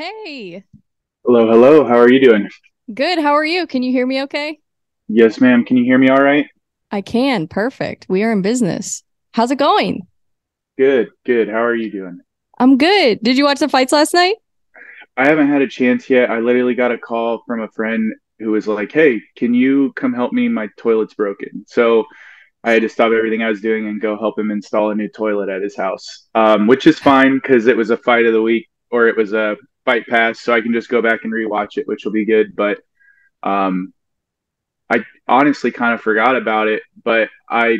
Hey, Hello, hello. How are you doing? good. How are you? Can you hear me okay? Yes, ma'am. Can you hear me all right? I can. Perfect. We are in business. How's it going? Good, good. How are you doing? I'm good. Did you watch the fights last night? I haven't had a chance yet. I literally got a call from a friend who was like, "Hey, can you come help me? My toilet's broken." So I had to stop everything I was doing and go help him install a new toilet at his house, um, which is fine because it was a fight of the week or it was a fight pass, so I can just go back and rewatch it, which will be good. But um, I honestly kind of forgot about it, but I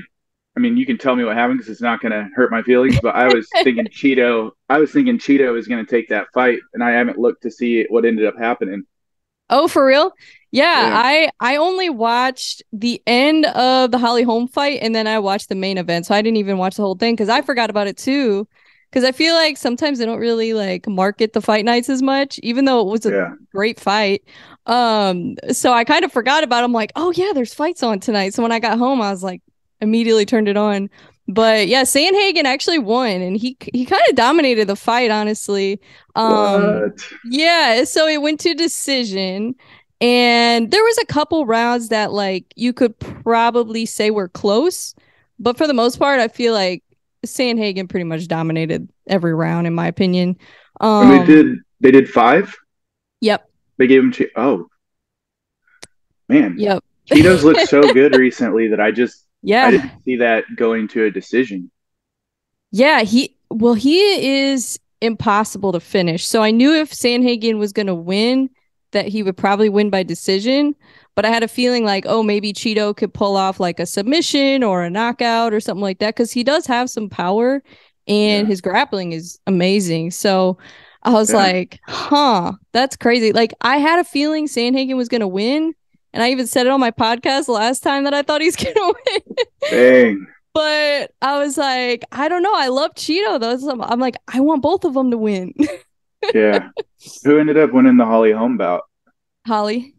I mean, you can tell me what happened because it's not going to hurt my feelings. But I was thinking Chito. I was thinking Chito was going to take that fight, and I haven't looked to see what ended up happening. Oh, for real? Yeah, Yeah. I I only watched the end of the Holly Holm fight and then I watched the main event. So I didn't even watch the whole thing because I forgot about it too. Because I feel like sometimes they don't really like market the fight nights as much, even though it was a Yeah, great fight. Um, so I kind of forgot about. It. I'm like, oh yeah, there's fights on tonight. So when I got home, I was like, immediately turned it on. But yeah, Sandhagen actually won, and he he kind of dominated the fight, honestly. Um, what? yeah, so it went to decision. And there was a couple rounds that like you could probably say were close, but for the most part, I feel like Sandhagen pretty much dominated every round, in my opinion. And they Um, did. They did five. yep, They gave him. Che- oh man, yep, Chito's looked so good recently that I just yeah I didn't see that going to a decision. yeah. He well, he is impossible to finish. So I knew if Sandhagen was going to win, that he would probably win by decision. But I had a feeling like, oh, maybe Chito could pull off like a submission or a knockout or something like that because he does have some power and Yeah. his grappling is amazing. So I was Yeah. like, huh, that's crazy. Like I had a feeling Sandhagen was going to win. And I even said it on my podcast last time that I thought he's going to win. Dang. But I was like, I don't know. I love Chito though. So I'm, I'm like, I want both of them to win. Yeah. Who ended up winning the Holly Holm bout? Holly,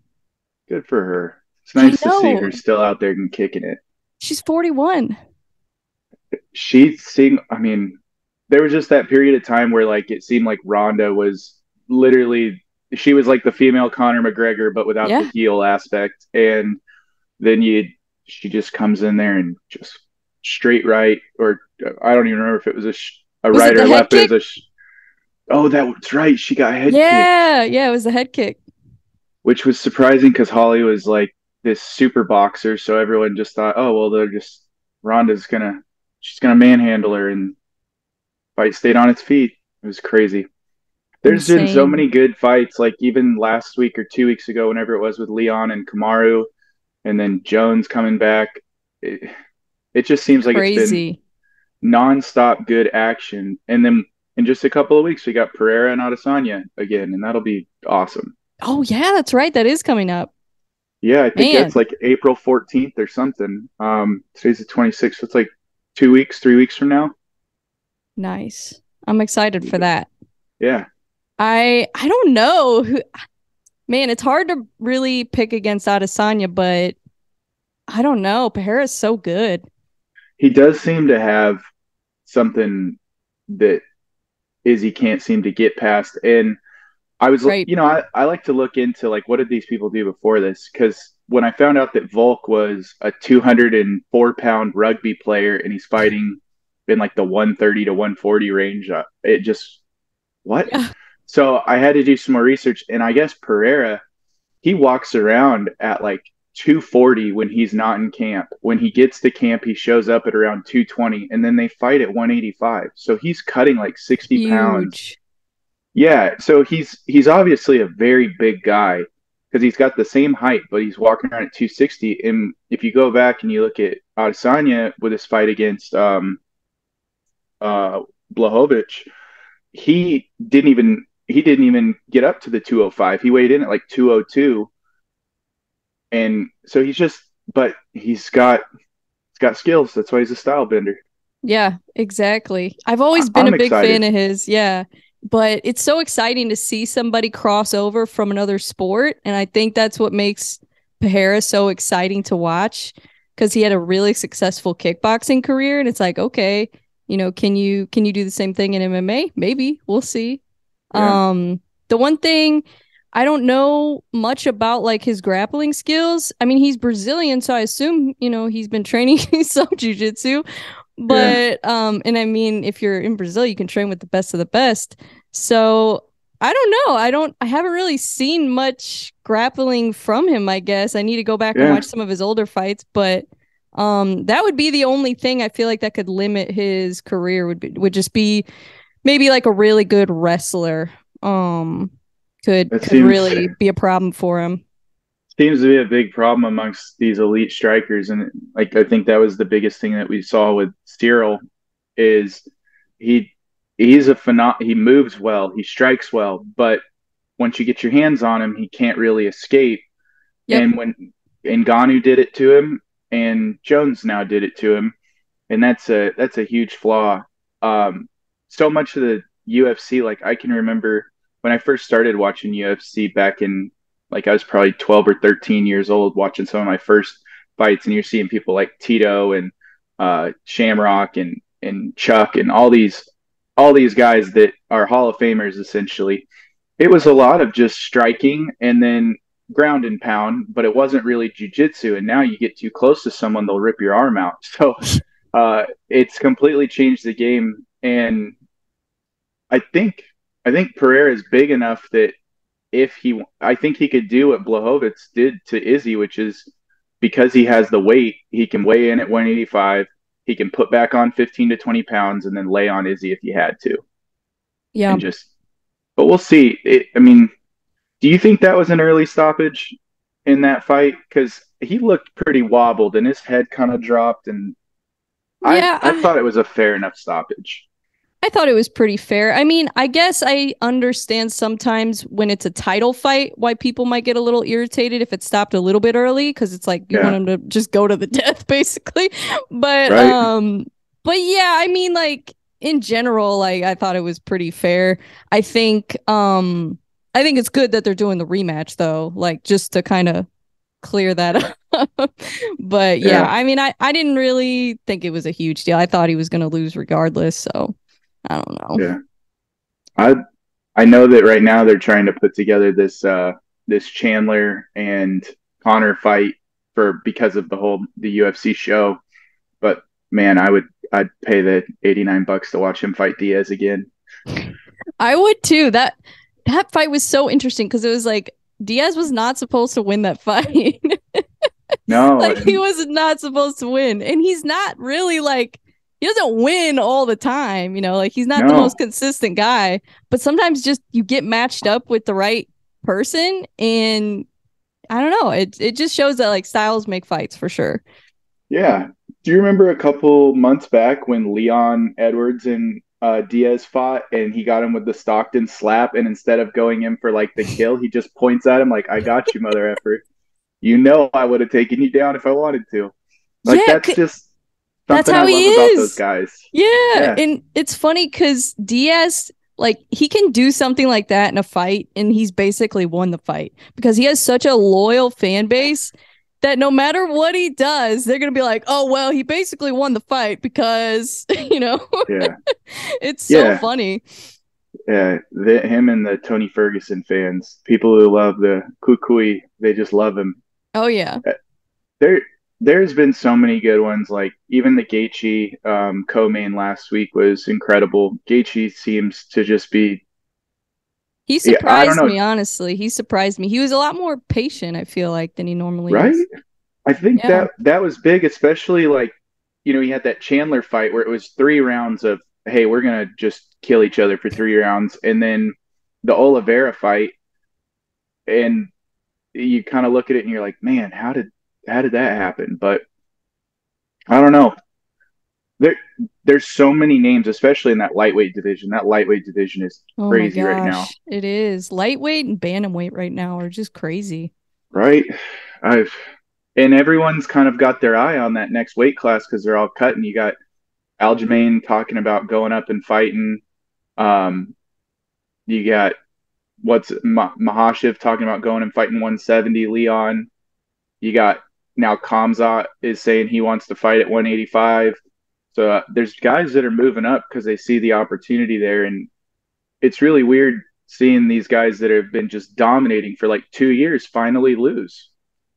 Good for her. It's nice to see her still out there and kicking it. she's 41. She seemed, I mean, there was just that period of time where like it seemed like Ronda was literally she was like the female Conor McGregor, but without Yeah. the heel aspect. And then you she just comes in there and just straight right, or I don't even remember if it was a sh- a Was right or left. But it was a sh- oh, that's right. She got a head kicked. Yeah, yeah, it was a head kick. Which was surprising because Holly was like this super boxer, so everyone just thought, oh well, they're just Ronda's gonna she's gonna manhandle her, and fight stayed on its feet. It was crazy. There's been so many good fights, like even last week or two weeks ago, whenever it was with Leon and Kamaru, and then Jones coming back. It, it just seems like it's been Crazy. nonstop good action, and then in just a couple of weeks we got Pereira and Adesanya again, and that'll be awesome. Oh yeah, that's right. That is coming up. Yeah, I think Man. that's like April 14th or something. Um, today's the 26th. So it's like two weeks, three weeks from now. Nice. I'm excited for that. Yeah. I I don't know who man, it's hard to really pick against Adesanya, but I don't know. Pereira's so good. He does seem to have something that Izzy can't seem to get past. And I was, Right. you know, I, I like to look into like, what did these people do before this? Because when I found out that Volk was a 204 pound rugby player and he's fighting in like the 130 to 140 range, uh, it just, what? Yeah. So I had to do some more research, and I guess Pereira, he walks around at like 240 when he's not in camp. When he gets to camp, he shows up at around 220, and then they fight at 185. So he's cutting like 60 pounds. Yeah, so he's he's obviously a very big guy because he's got the same height, but he's walking around at 260. And if you go back and you look at Adesanya with his fight against um uh Blachowicz, he didn't even he didn't even get up to the 205. He weighed in at like 202. And so he's just but he's got he's got skills. That's why he's a style bender. Yeah, exactly. I've always been I'm a big excited. fan of his. Yeah. But it's so exciting to see somebody cross over from another sport. And I think that's what makes Pereira so exciting to watch because he had a really successful kickboxing career. And it's like, okay, you know, can you can you do the same thing in MMA? Maybe. We'll see. Yeah. Um, The one thing I don't know much about like his grappling skills. I mean, he's Brazilian, so I assume, you know, he's been training some jujitsu. But yeah. um, and I mean, if you're in Brazil, you can train with the best of the best. So I don't know. I don't I haven't really seen much grappling from him, I guess. I need to go back yeah. and watch some of his older fights, but um that would be the only thing I feel like that could limit his career would be, would just be maybe like a really good wrestler. Um could, could really be a problem for him. Seems to be a big problem amongst these elite strikers, and like I think that was the biggest thing that we saw with Ciryl is he he's a phenom- he moves well, he strikes well, but once you get your hands on him, he can't really escape. Yep. And when and Ngannou did it to him, and Jones now did it to him, and that's a that's a huge flaw. Um, so much of the UFC, like I can remember when I first started watching UFC back in like I was probably 12 or 13 years old watching some of my first fights and you're seeing people like Tito and uh, Shamrock and and Chuck and all these all these guys that are Hall of Famers essentially. It was a lot of just striking and then ground and pound, but it wasn't really jujitsu. And now you get too close to someone, they'll rip your arm out. So uh, it's completely changed the game. And I think I think Pereira is big enough that if he, I think he could do what Blachowicz did to Izzy, which is because he has the weight, he can weigh in at 185. He can put back on 15 to 20 pounds and then lay on Izzy if he had to. Yeah. And just, but we'll see. It, I mean, do you think that was an early stoppage in that fight? Because he looked pretty wobbled and his head kind of dropped. And yeah, I, I, I thought it was a fair enough stoppage. I thought it was pretty fair. I mean, I guess I understand sometimes when it's a title fight why people might get a little irritated if it stopped a little bit early because it's like you yeah. want them to just go to the death basically. But right. um but yeah, I mean like in general like I thought it was pretty fair. I think um I think it's good that they're doing the rematch though, like just to kind of clear that up. but yeah, yeah, I mean I I didn't really think it was a huge deal. I thought he was going to lose regardless, so I don't know. Yeah. I I know that right now they're trying to put together this uh this Chandler and Conor fight for because of the whole the UFC show. But man, I would I'd pay the 89 bucks to watch him fight Diaz again. I would too. That that fight was so interesting because it was like Diaz was not supposed to win that fight. no. like he was not supposed to win. And he's not really like he doesn't win all the time, you know, like he's not no. the most consistent guy, but sometimes just you get matched up with the right person and I don't know, it it just shows that like styles make fights for sure. Yeah. Do you remember a couple months back when Leon Edwards and uh, Diaz fought and he got him with the Stockton slap and instead of going in for like the kill, he just points at him like, I got you, mother effer. You know I would have taken you down if I wanted to. Like yeah, that's c- just that's how he is. those guys. Yeah. yeah. And it's funny because Diaz, like, he can do something like that in a fight, and he's basically won the fight because he has such a loyal fan base that no matter what he does, they're gonna be like, "Oh well, he basically won the fight because you know." Yeah, it's so yeah. funny. Yeah, the, him and the Tony Ferguson fans, people who love the Cucuy, they just love him. Oh yeah, uh, they're there's been so many good ones. Like even the Gaethje um, co-main last week was incredible. Gaethje seems to just be. He surprised yeah, me, honestly. He surprised me. He was a lot more patient. I feel like than he normally right? is. I think yeah. that that was big, especially like you know he had that Chandler fight where it was three rounds of hey we're gonna just kill each other for three rounds, and then the Oliveira fight, and you kind of look at it and you're like, man, how did how did that happen? But I don't know. There, there's so many names, especially in that lightweight division. That lightweight division is oh crazy right now. It is lightweight and bantamweight right now are just crazy. Right. I've and everyone's kind of got their eye on that next weight class because they're all cutting. You got Aljamain talking about going up and fighting. Um, you got what's Makhachev talking about going and fighting 170. Leon. You got now Khamzat is saying he wants to fight at 185. So uh, there's guys that are moving up because they see the opportunity there, and it's really weird seeing these guys that have been just dominating for like two years finally lose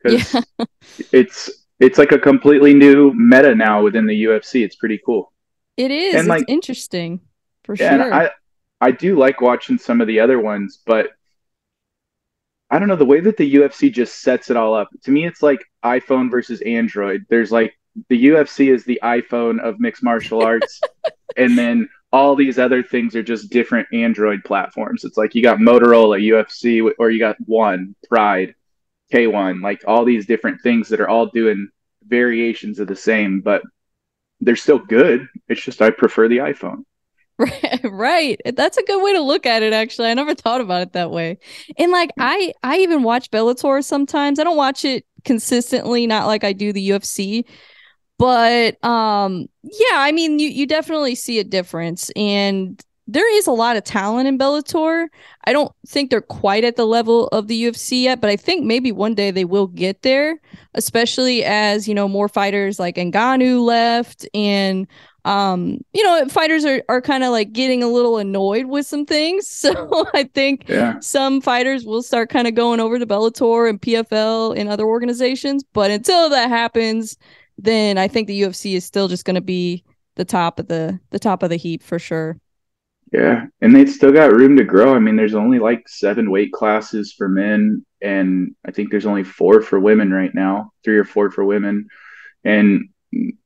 because yeah. it's it's like a completely new meta now within the UFC. It's pretty cool. It is. And it's like, interesting for yeah, sure. I I do like watching some of the other ones, but I don't know the way that the UFC just sets it all up. To me, it's like iPhone versus Android. There's like the UFC is the iPhone of mixed martial arts, and then all these other things are just different Android platforms. It's like you got Motorola, UFC, or you got One, Pride, K1, like all these different things that are all doing variations of the same, but they're still good. It's just I prefer the iPhone. Right. That's a good way to look at it actually. I never thought about it that way. And like I I even watch Bellator sometimes. I don't watch it consistently, not like I do the UFC. But um yeah, I mean you you definitely see a difference and there is a lot of talent in Bellator. I don't think they're quite at the level of the UFC yet, but I think maybe one day they will get there, especially as, you know, more fighters like Ngannou left and um, you know, fighters are, are kind of like getting a little annoyed with some things. So I think yeah. some fighters will start kind of going over to Bellator and PFL and other organizations. But until that happens, then I think the UFC is still just going to be the top of the the top of the heap for sure. Yeah, and they've still got room to grow. I mean, there's only like seven weight classes for men, and I think there's only four for women right now, three or four for women. And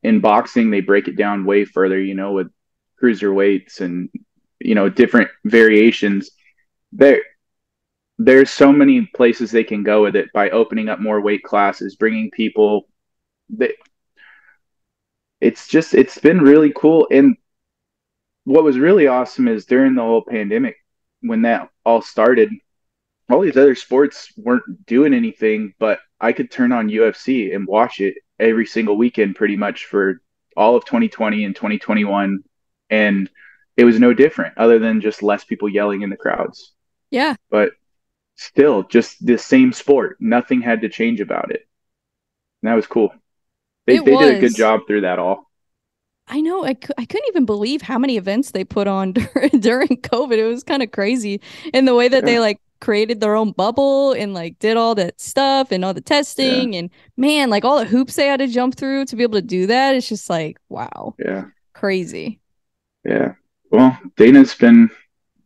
in boxing, they break it down way further, you know, with cruiser weights and you know different variations. There, there's so many places they can go with it by opening up more weight classes, bringing people. That it's just it's been really cool and what was really awesome is during the whole pandemic, when that all started, all these other sports weren't doing anything, but I could turn on UFC and watch it every single weekend pretty much for all of 2020 and 2021. And it was no different other than just less people yelling in the crowds. Yeah. But still, just the same sport. Nothing had to change about it. And that was cool. They, they did a good job through that all. I know I, I couldn't even believe how many events they put on during, during COVID. It was kind of crazy in the way that yeah. they like created their own bubble and like did all that stuff and all the testing yeah. and man, like all the hoops they had to jump through to be able to do that. It's just like wow, yeah, crazy. Yeah. Well, Dana's been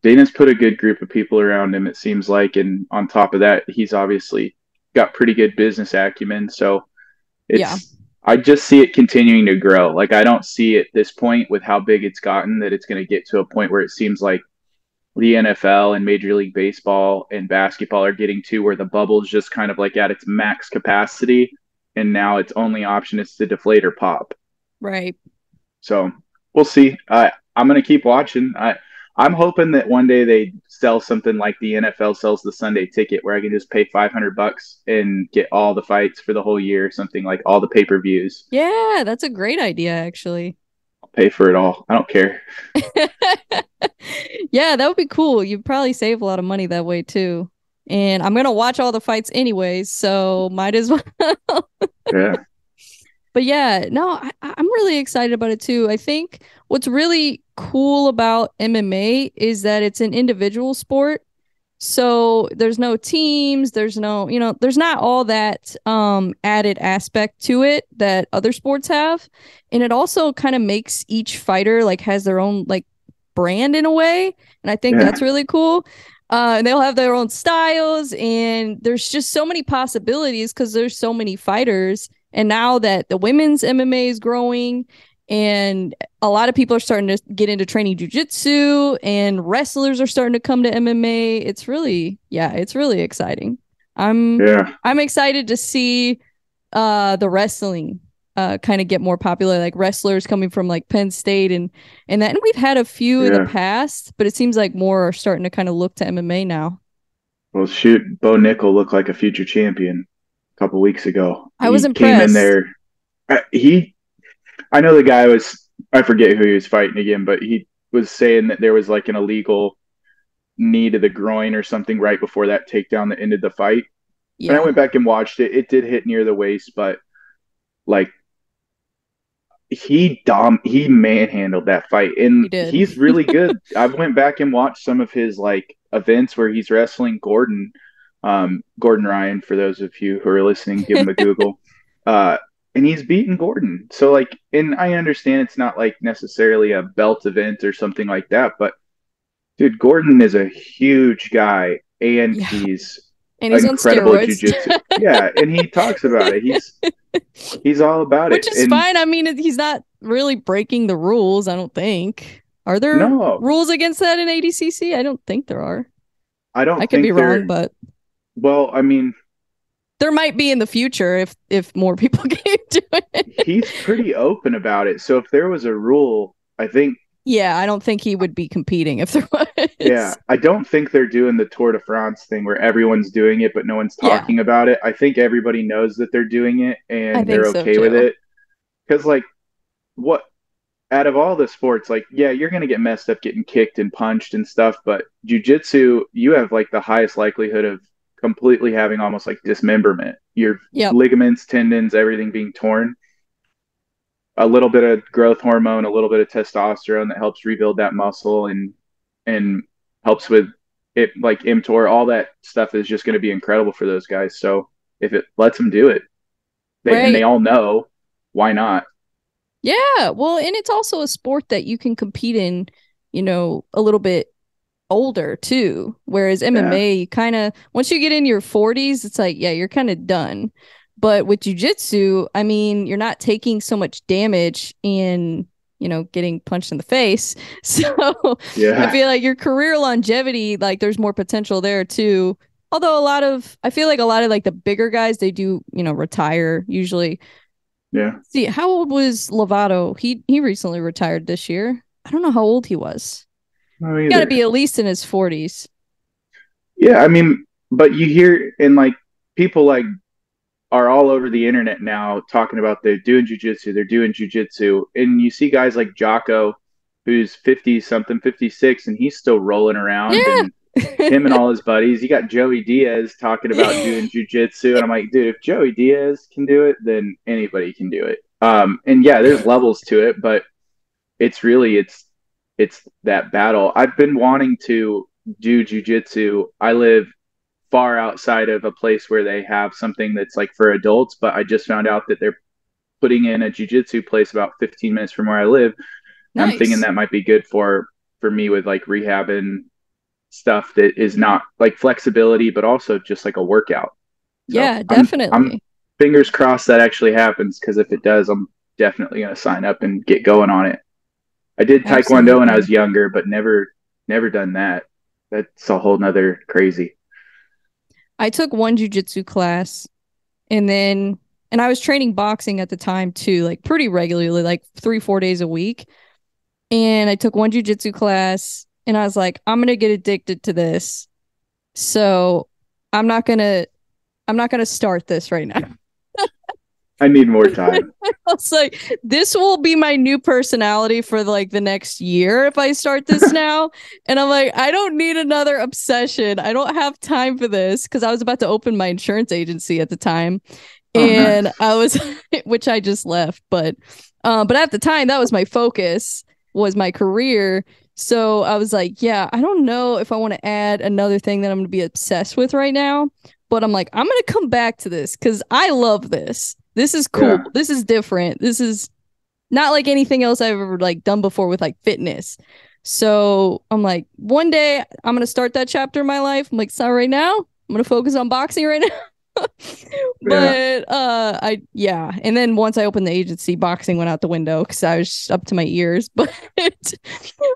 Dana's put a good group of people around him. It seems like, and on top of that, he's obviously got pretty good business acumen. So it's yeah. I just see it continuing to grow. Like I don't see at this point with how big it's gotten that it's going to get to a point where it seems like the NFL and Major League Baseball and basketball are getting to where the bubble's just kind of like at its max capacity, and now its only option is to deflate or pop. Right. So we'll see. I I'm going to keep watching. I I'm hoping that one day they sell something like the NFL sells the Sunday ticket where I can just pay 500 bucks and get all the fights for the whole year, something like all the pay-per-views. Yeah, that's a great idea actually. Pay for it all. I don't care. yeah, that would be cool. You'd probably save a lot of money that way too. And I'm going to watch all the fights anyways, so might as well. yeah but yeah, no, I, I'm really excited about it too. I think what's really cool about MMA is that it's an individual sport. So there's no teams, there's no, you know, there's not all that um added aspect to it that other sports have. And it also kind of makes each fighter like has their own like brand in a way. And I think yeah. that's really cool. Uh, and they'll have their own styles and there's just so many possibilities because there's so many fighters and now that the women's MMA is growing and a lot of people are starting to get into training jujitsu and wrestlers are starting to come to MMA, it's really, yeah, it's really exciting. I'm yeah. I'm excited to see uh the wrestling uh kind of get more popular like wrestlers coming from like Penn State and and that and we've had a few yeah. in the past but it seems like more are starting to kind of look to MMA now. Well shoot, Bo Nickal looked like a future champion a couple weeks ago. I was impressed. Came in there. Uh, he, I know the guy was. I forget who he was fighting again, but he was saying that there was like an illegal knee to the groin or something right before that takedown that ended the fight. Yeah. And I went back and watched it. It did hit near the waist, but like he dom he manhandled that fight and he he's really good. I went back and watched some of his like events where he's wrestling Gordon, um, Gordon Ryan. For those of you who are listening, give him a Google. Uh, and he's beaten Gordon. So like, and I understand it's not like necessarily a belt event or something like that, but dude, Gordon is a huge guy, and yeah. he's and he's incredible jiu-jitsu. yeah, and he talks about it. He's he's all about Which it. Which is and, fine. I mean, he's not really breaking the rules. I don't think. Are there no. rules against that in ADCC? I don't think there are. I don't. I could be wrong, but well, I mean, there might be in the future if if more people came to it. he's pretty open about it. So if there was a rule, I think yeah, I don't think he would be competing if there was. Yeah, I don't think they're doing the Tour de France thing where everyone's doing it but no one's talking yeah. about it. I think everybody knows that they're doing it and they're okay so with it. Cuz like what out of all the sports like yeah, you're going to get messed up getting kicked and punched and stuff, but jiu-jitsu you have like the highest likelihood of completely having almost like dismemberment. Your yep. ligaments, tendons, everything being torn a little bit of growth hormone, a little bit of testosterone that helps rebuild that muscle and and helps with it like mTOR, all that stuff is just going to be incredible for those guys. So if it lets them do it, they, right. and they all know why not. Yeah, well, and it's also a sport that you can compete in, you know, a little bit older too. Whereas MMA, yeah. you kind of once you get in your 40s, it's like, yeah, you're kind of done. But with jujitsu, I mean, you're not taking so much damage in, you know, getting punched in the face. So yeah. I feel like your career longevity, like there's more potential there too. Although a lot of, I feel like a lot of like the bigger guys, they do, you know, retire usually. Yeah. See, how old was Lovato? He he recently retired this year. I don't know how old he was. Got to be at least in his 40s. Yeah, I mean, but you hear in like people like are all over the internet now talking about they're doing jujitsu, they're doing jujitsu, and you see guys like Jocko, who's fifty something, fifty six, and he's still rolling around. Yeah. And him and all his buddies. You got Joey Diaz talking about doing jujitsu, and I'm like, dude, if Joey Diaz can do it, then anybody can do it. Um, and yeah, there's levels to it, but it's really it's it's that battle. I've been wanting to do jujitsu. I live far outside of a place where they have something that's like for adults. But I just found out that they're putting in a jujitsu place about 15 minutes from where I live. Nice. I'm thinking that might be good for for me with like rehab and stuff that is not like flexibility, but also just like a workout. So yeah, definitely. I'm, I'm fingers crossed that actually happens because if it does, I'm definitely going to sign up and get going on it. I did taekwondo Absolutely. when I was younger, but never never done that. That's a whole nother crazy. I took one jujitsu class and then and I was training boxing at the time too, like pretty regularly, like three, four days a week. And I took one jujitsu class and I was like, I'm gonna get addicted to this. So I'm not gonna I'm not gonna start this right now. I need more time. I was like, this will be my new personality for like the next year if I start this now. and I'm like, I don't need another obsession. I don't have time for this because I was about to open my insurance agency at the time. Oh, and nice. I was, which I just left, but, um, but at the time that was my focus was my career. So I was like, yeah, I don't know if I want to add another thing that I'm going to be obsessed with right now. But I'm like, I'm going to come back to this because I love this. This is cool. Yeah. This is different. This is not like anything else I've ever like done before with like fitness. So I'm like, one day I'm gonna start that chapter in my life. I'm like, sorry, right now I'm gonna focus on boxing right now. but yeah. uh I yeah. And then once I opened the agency, boxing went out the window because I was up to my ears. But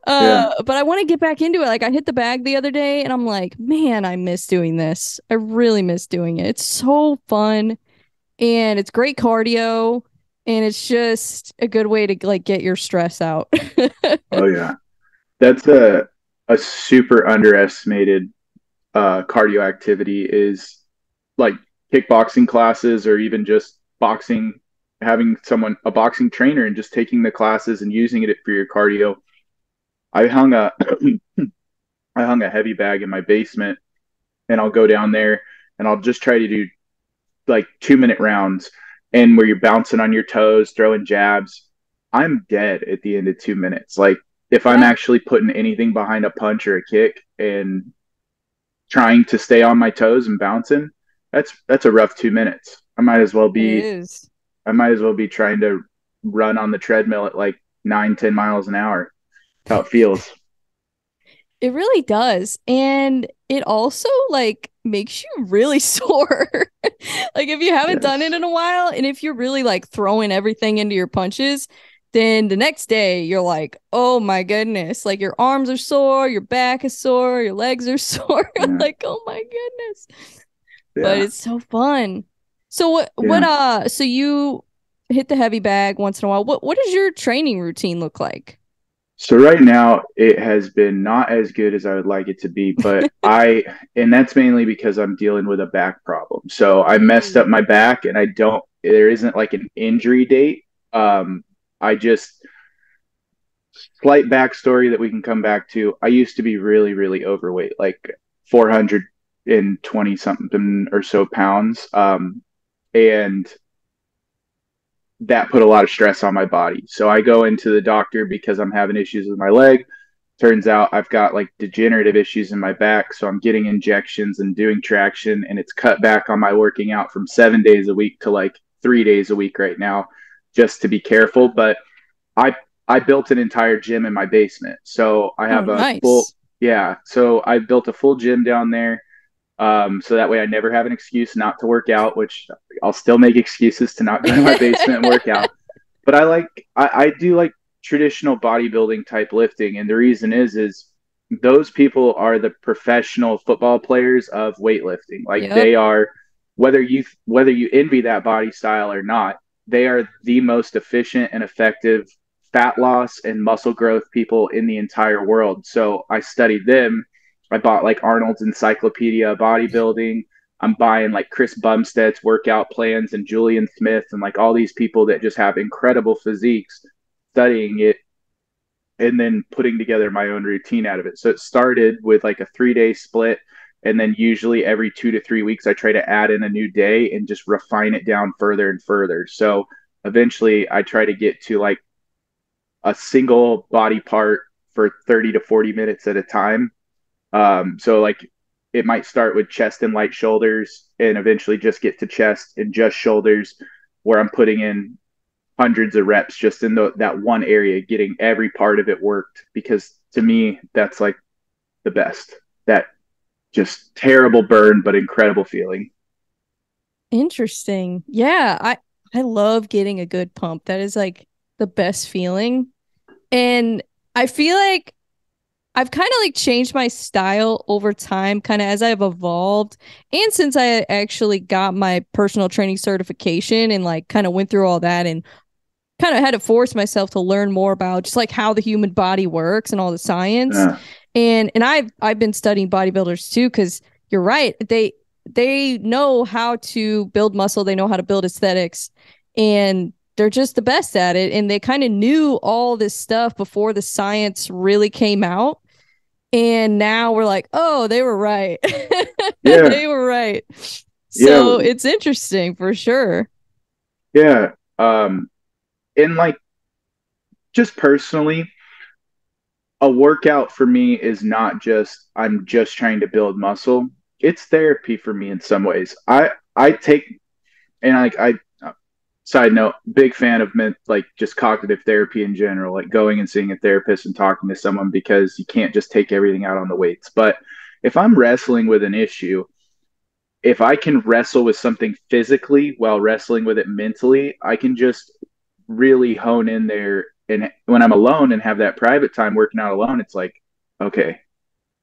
uh yeah. but I want to get back into it. Like I hit the bag the other day and I'm like, man, I miss doing this. I really miss doing it. It's so fun and it's great cardio and it's just a good way to like get your stress out. oh yeah. That's a a super underestimated uh cardio activity is like kickboxing classes or even just boxing having someone a boxing trainer and just taking the classes and using it for your cardio. I hung a I hung a heavy bag in my basement and I'll go down there and I'll just try to do like two minute rounds and where you're bouncing on your toes, throwing jabs, I'm dead at the end of two minutes. Like if I'm actually putting anything behind a punch or a kick and trying to stay on my toes and bouncing, that's that's a rough two minutes. I might as well be I might as well be trying to run on the treadmill at like nine, ten miles an hour. How it feels. It really does. And it also like makes you really sore. like if you haven't yes. done it in a while and if you're really like throwing everything into your punches, then the next day you're like, oh my goodness, like your arms are sore, your back is sore, your legs are sore. Yeah. like, oh my goodness. Yeah. But it's so fun. So what yeah. what uh so you hit the heavy bag once in a while. What what does your training routine look like? So right now it has been not as good as I would like it to be, but I and that's mainly because I'm dealing with a back problem. So I messed up my back and I don't there isn't like an injury date. Um I just slight backstory that we can come back to. I used to be really, really overweight, like 420 something or so pounds. Um and that put a lot of stress on my body. So I go into the doctor because I'm having issues with my leg. Turns out I've got like degenerative issues in my back. So I'm getting injections and doing traction, and it's cut back on my working out from seven days a week to like three days a week right now, just to be careful. But I I built an entire gym in my basement. So I oh, have oh, a nice. full yeah. So I built a full gym down there. Um, so that way I never have an excuse not to work out, which I'll still make excuses to not go to my basement and work out. But I like I, I do like traditional bodybuilding type lifting, and the reason is is those people are the professional football players of weightlifting. Like yep. they are whether you whether you envy that body style or not, they are the most efficient and effective fat loss and muscle growth people in the entire world. So I studied them I bought like Arnold's Encyclopedia Bodybuilding. I'm buying like Chris Bumstead's workout plans and Julian Smith and like all these people that just have incredible physiques, studying it and then putting together my own routine out of it. So it started with like a three day split. And then usually every two to three weeks, I try to add in a new day and just refine it down further and further. So eventually I try to get to like a single body part for 30 to 40 minutes at a time um, so like it might start with chest and light shoulders and eventually just get to chest and just shoulders where I'm putting in hundreds of reps just in the, that one area, getting every part of it worked. Because to me, that's like the best. That just terrible burn, but incredible feeling. Interesting. Yeah, I I love getting a good pump. That is like the best feeling. And I feel like I've kind of like changed my style over time, kind of as I've evolved. And since I actually got my personal training certification and like kind of went through all that and kind of had to force myself to learn more about just like how the human body works and all the science. Yeah. And and I've I've been studying bodybuilders too, because you're right. They they know how to build muscle, they know how to build aesthetics, and they're just the best at it. And they kind of knew all this stuff before the science really came out and now we're like oh they were right. Yeah. they were right. So yeah. it's interesting for sure. Yeah um and like just personally a workout for me is not just i'm just trying to build muscle. It's therapy for me in some ways. I i take and like i side note big fan of like just cognitive therapy in general like going and seeing a therapist and talking to someone because you can't just take everything out on the weights. But if i'm wrestling with an issue if i can wrestle with something physically while wrestling with it mentally i can just really hone in there. And when i'm alone and have that private time working out alone it's like okay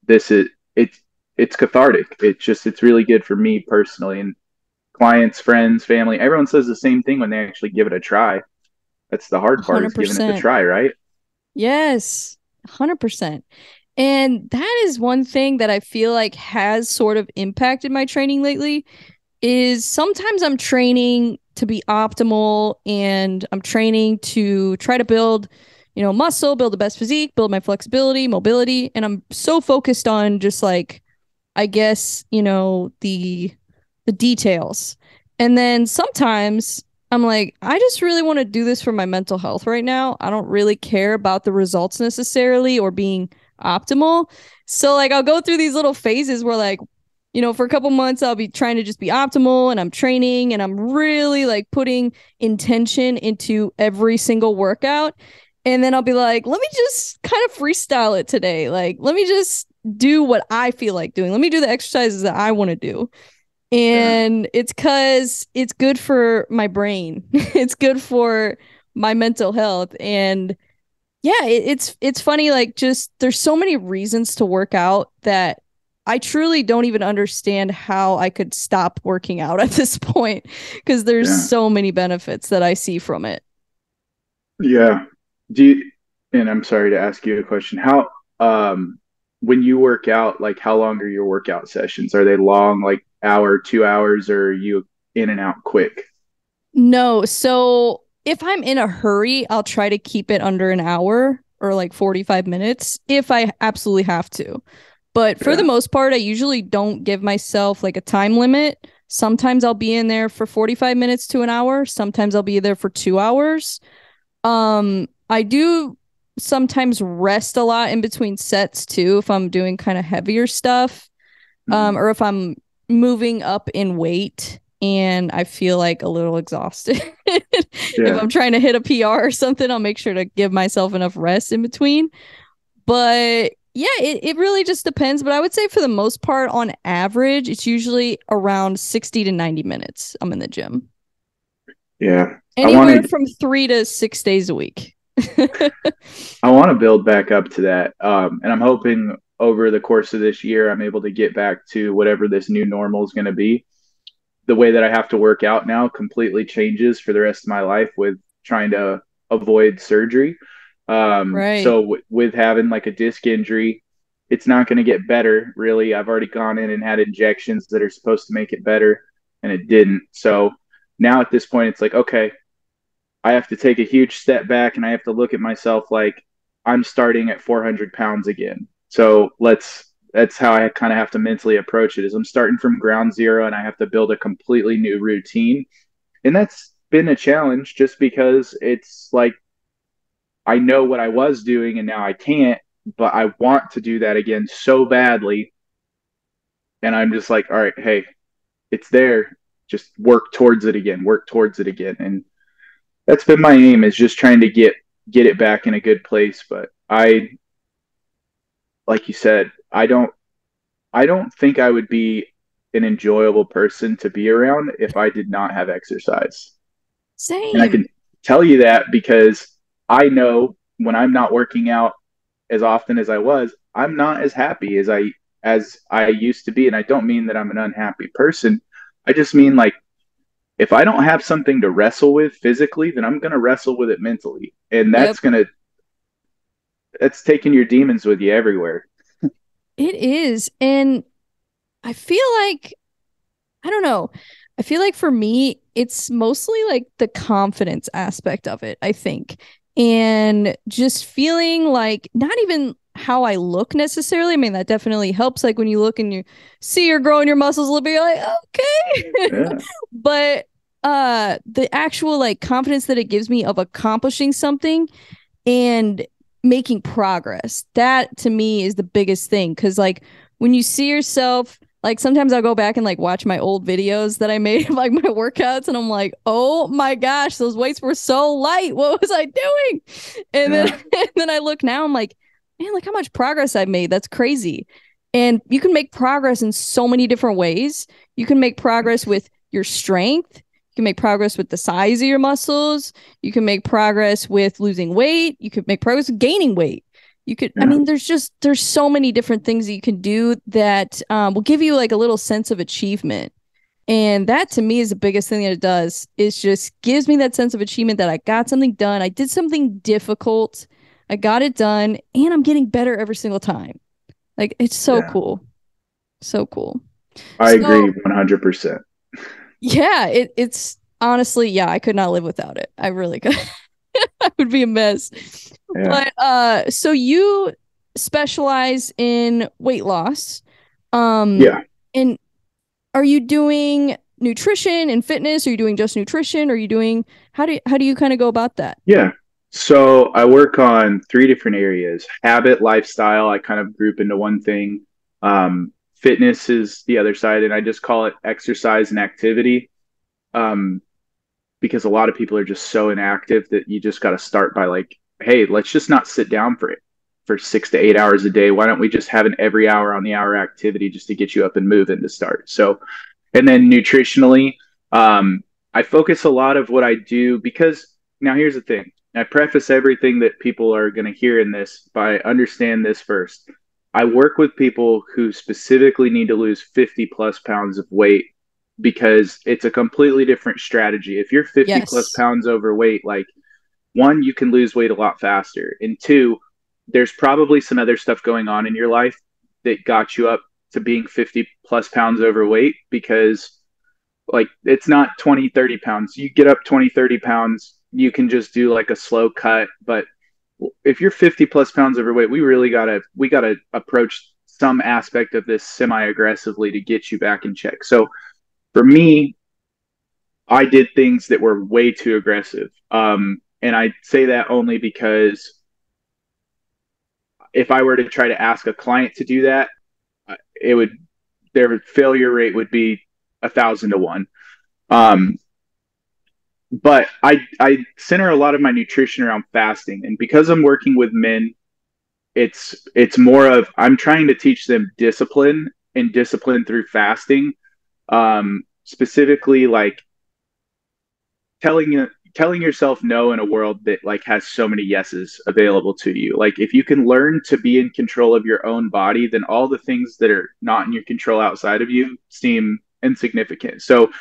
this is it's it's cathartic. It's just it's really good for me personally. And clients, friends, family, everyone says the same thing when they actually give it a try. That's the hard part 100%. is giving it a try, right? Yes, 100%. And that is one thing that I feel like has sort of impacted my training lately is sometimes I'm training to be optimal and I'm training to try to build, you know, muscle, build the best physique, build my flexibility, mobility, and I'm so focused on just like I guess, you know, the the details. And then sometimes I'm like, I just really want to do this for my mental health right now. I don't really care about the results necessarily or being optimal. So like I'll go through these little phases where like you know, for a couple months, I'll be trying to just be optimal and I'm training and I'm really like putting intention into every single workout. And then I'll be like, let me just kind of freestyle it today. Like, let me just do what I feel like doing. Let me do the exercises that I want to do. And it's because it's good for my brain, it's good for my mental health. And yeah, it, it's it's funny, like just there's so many reasons to work out that I truly don't even understand how I could stop working out at this point because there's yeah. so many benefits that I see from it. Yeah. Do you, and I'm sorry to ask you a question. How um when you work out, like how long are your workout sessions? Are they long, like hour, two hours, or are you in and out quick? No. So if I'm in a hurry, I'll try to keep it under an hour or like 45 minutes if I absolutely have to. But for yeah. the most part, I usually don't give myself like a time limit. Sometimes I'll be in there for 45 minutes to an hour. Sometimes I'll be there for two hours. Um, I do sometimes rest a lot in between sets too if I'm doing kind of heavier stuff. Um, mm-hmm. or if I'm moving up in weight and I feel like a little exhausted. yeah. If I'm trying to hit a PR or something, I'll make sure to give myself enough rest in between. But yeah, it, it really just depends. But I would say for the most part, on average, it's usually around 60 to 90 minutes I'm in the gym. Yeah. Anywhere wanna, from three to six days a week. I want to build back up to that. Um, and I'm hoping over the course of this year, I'm able to get back to whatever this new normal is going to be. The way that I have to work out now completely changes for the rest of my life with trying to avoid surgery. Um, right. So w- with having like a disc injury, it's not going to get better. Really, I've already gone in and had injections that are supposed to make it better, and it didn't. So now at this point, it's like okay, I have to take a huge step back, and I have to look at myself like I'm starting at 400 pounds again. So let's that's how I kind of have to mentally approach it is I'm starting from ground zero and I have to build a completely new routine. And that's been a challenge just because it's like I know what I was doing and now I can't, but I want to do that again so badly. And I'm just like, all right, hey, it's there. Just work towards it again, work towards it again. And that's been my aim is just trying to get get it back in a good place. But I like you said, I don't I don't think I would be an enjoyable person to be around if I did not have exercise. Same. And I can tell you that because I know when I'm not working out as often as I was, I'm not as happy as I as I used to be. And I don't mean that I'm an unhappy person. I just mean like if I don't have something to wrestle with physically, then I'm gonna wrestle with it mentally. And that's yep. gonna that's taking your demons with you everywhere. it is. And I feel like I don't know. I feel like for me, it's mostly like the confidence aspect of it, I think and just feeling like not even how I look necessarily. I mean, that definitely helps. Like when you look and you see you're growing your muscles a little bit, like, okay. Yeah. but uh the actual like confidence that it gives me of accomplishing something and making progress. That to me is the biggest thing. Cause like when you see yourself like sometimes I'll go back and like watch my old videos that I made of like my workouts and I'm like, oh my gosh, those weights were so light. What was I doing? And yeah. then and then I look now, I'm like, man, look how much progress I've made. That's crazy. And you can make progress in so many different ways. You can make progress with your strength. You can make progress with the size of your muscles. You can make progress with losing weight. You can make progress with gaining weight. You could yeah. i mean there's just there's so many different things that you can do that um, will give you like a little sense of achievement. And that to me is the biggest thing that it does. Is just gives me that sense of achievement that i got something done. I did something difficult. I got it done and i'm getting better every single time. Like it's so yeah. cool. So cool. I so, agree 100% yeah it, it's honestly yeah i could not live without it i really could I would be a mess. Yeah. But uh so you specialize in weight loss. Um Yeah. And are you doing nutrition and fitness? Are you doing just nutrition? Are you doing how do you, how do you kind of go about that? Yeah. So I work on three different areas. Habit, lifestyle, I kind of group into one thing. Um, fitness is the other side, and I just call it exercise and activity. Um, because a lot of people are just so inactive that you just got to start by like, hey, let's just not sit down for it for six to eight hours a day. Why don't we just have an every hour on the hour activity just to get you up and moving to start? So, and then nutritionally, um, I focus a lot of what I do because now here's the thing. I preface everything that people are going to hear in this by understand this first. I work with people who specifically need to lose 50 plus pounds of weight because it's a completely different strategy. If you're 50 yes. plus pounds overweight, like one, you can lose weight a lot faster. And two, there's probably some other stuff going on in your life that got you up to being 50 plus pounds overweight because like it's not 20 30 pounds you get up 20 30 pounds you can just do like a slow cut but if you're 50 plus pounds overweight we really gotta we gotta approach some aspect of this semi aggressively to get you back in check. So for me i did things that were way too aggressive. Um, and i say that only because if i were to try to ask a client to do that it would their failure rate would be a thousand to one. Um, but I I center a lot of my nutrition around fasting, and because I'm working with men, it's it's more of I'm trying to teach them discipline and discipline through fasting, um, specifically like telling telling yourself no in a world that like has so many yeses available to you. Like if you can learn to be in control of your own body then all the things that are not in your control outside of you seem insignificant. So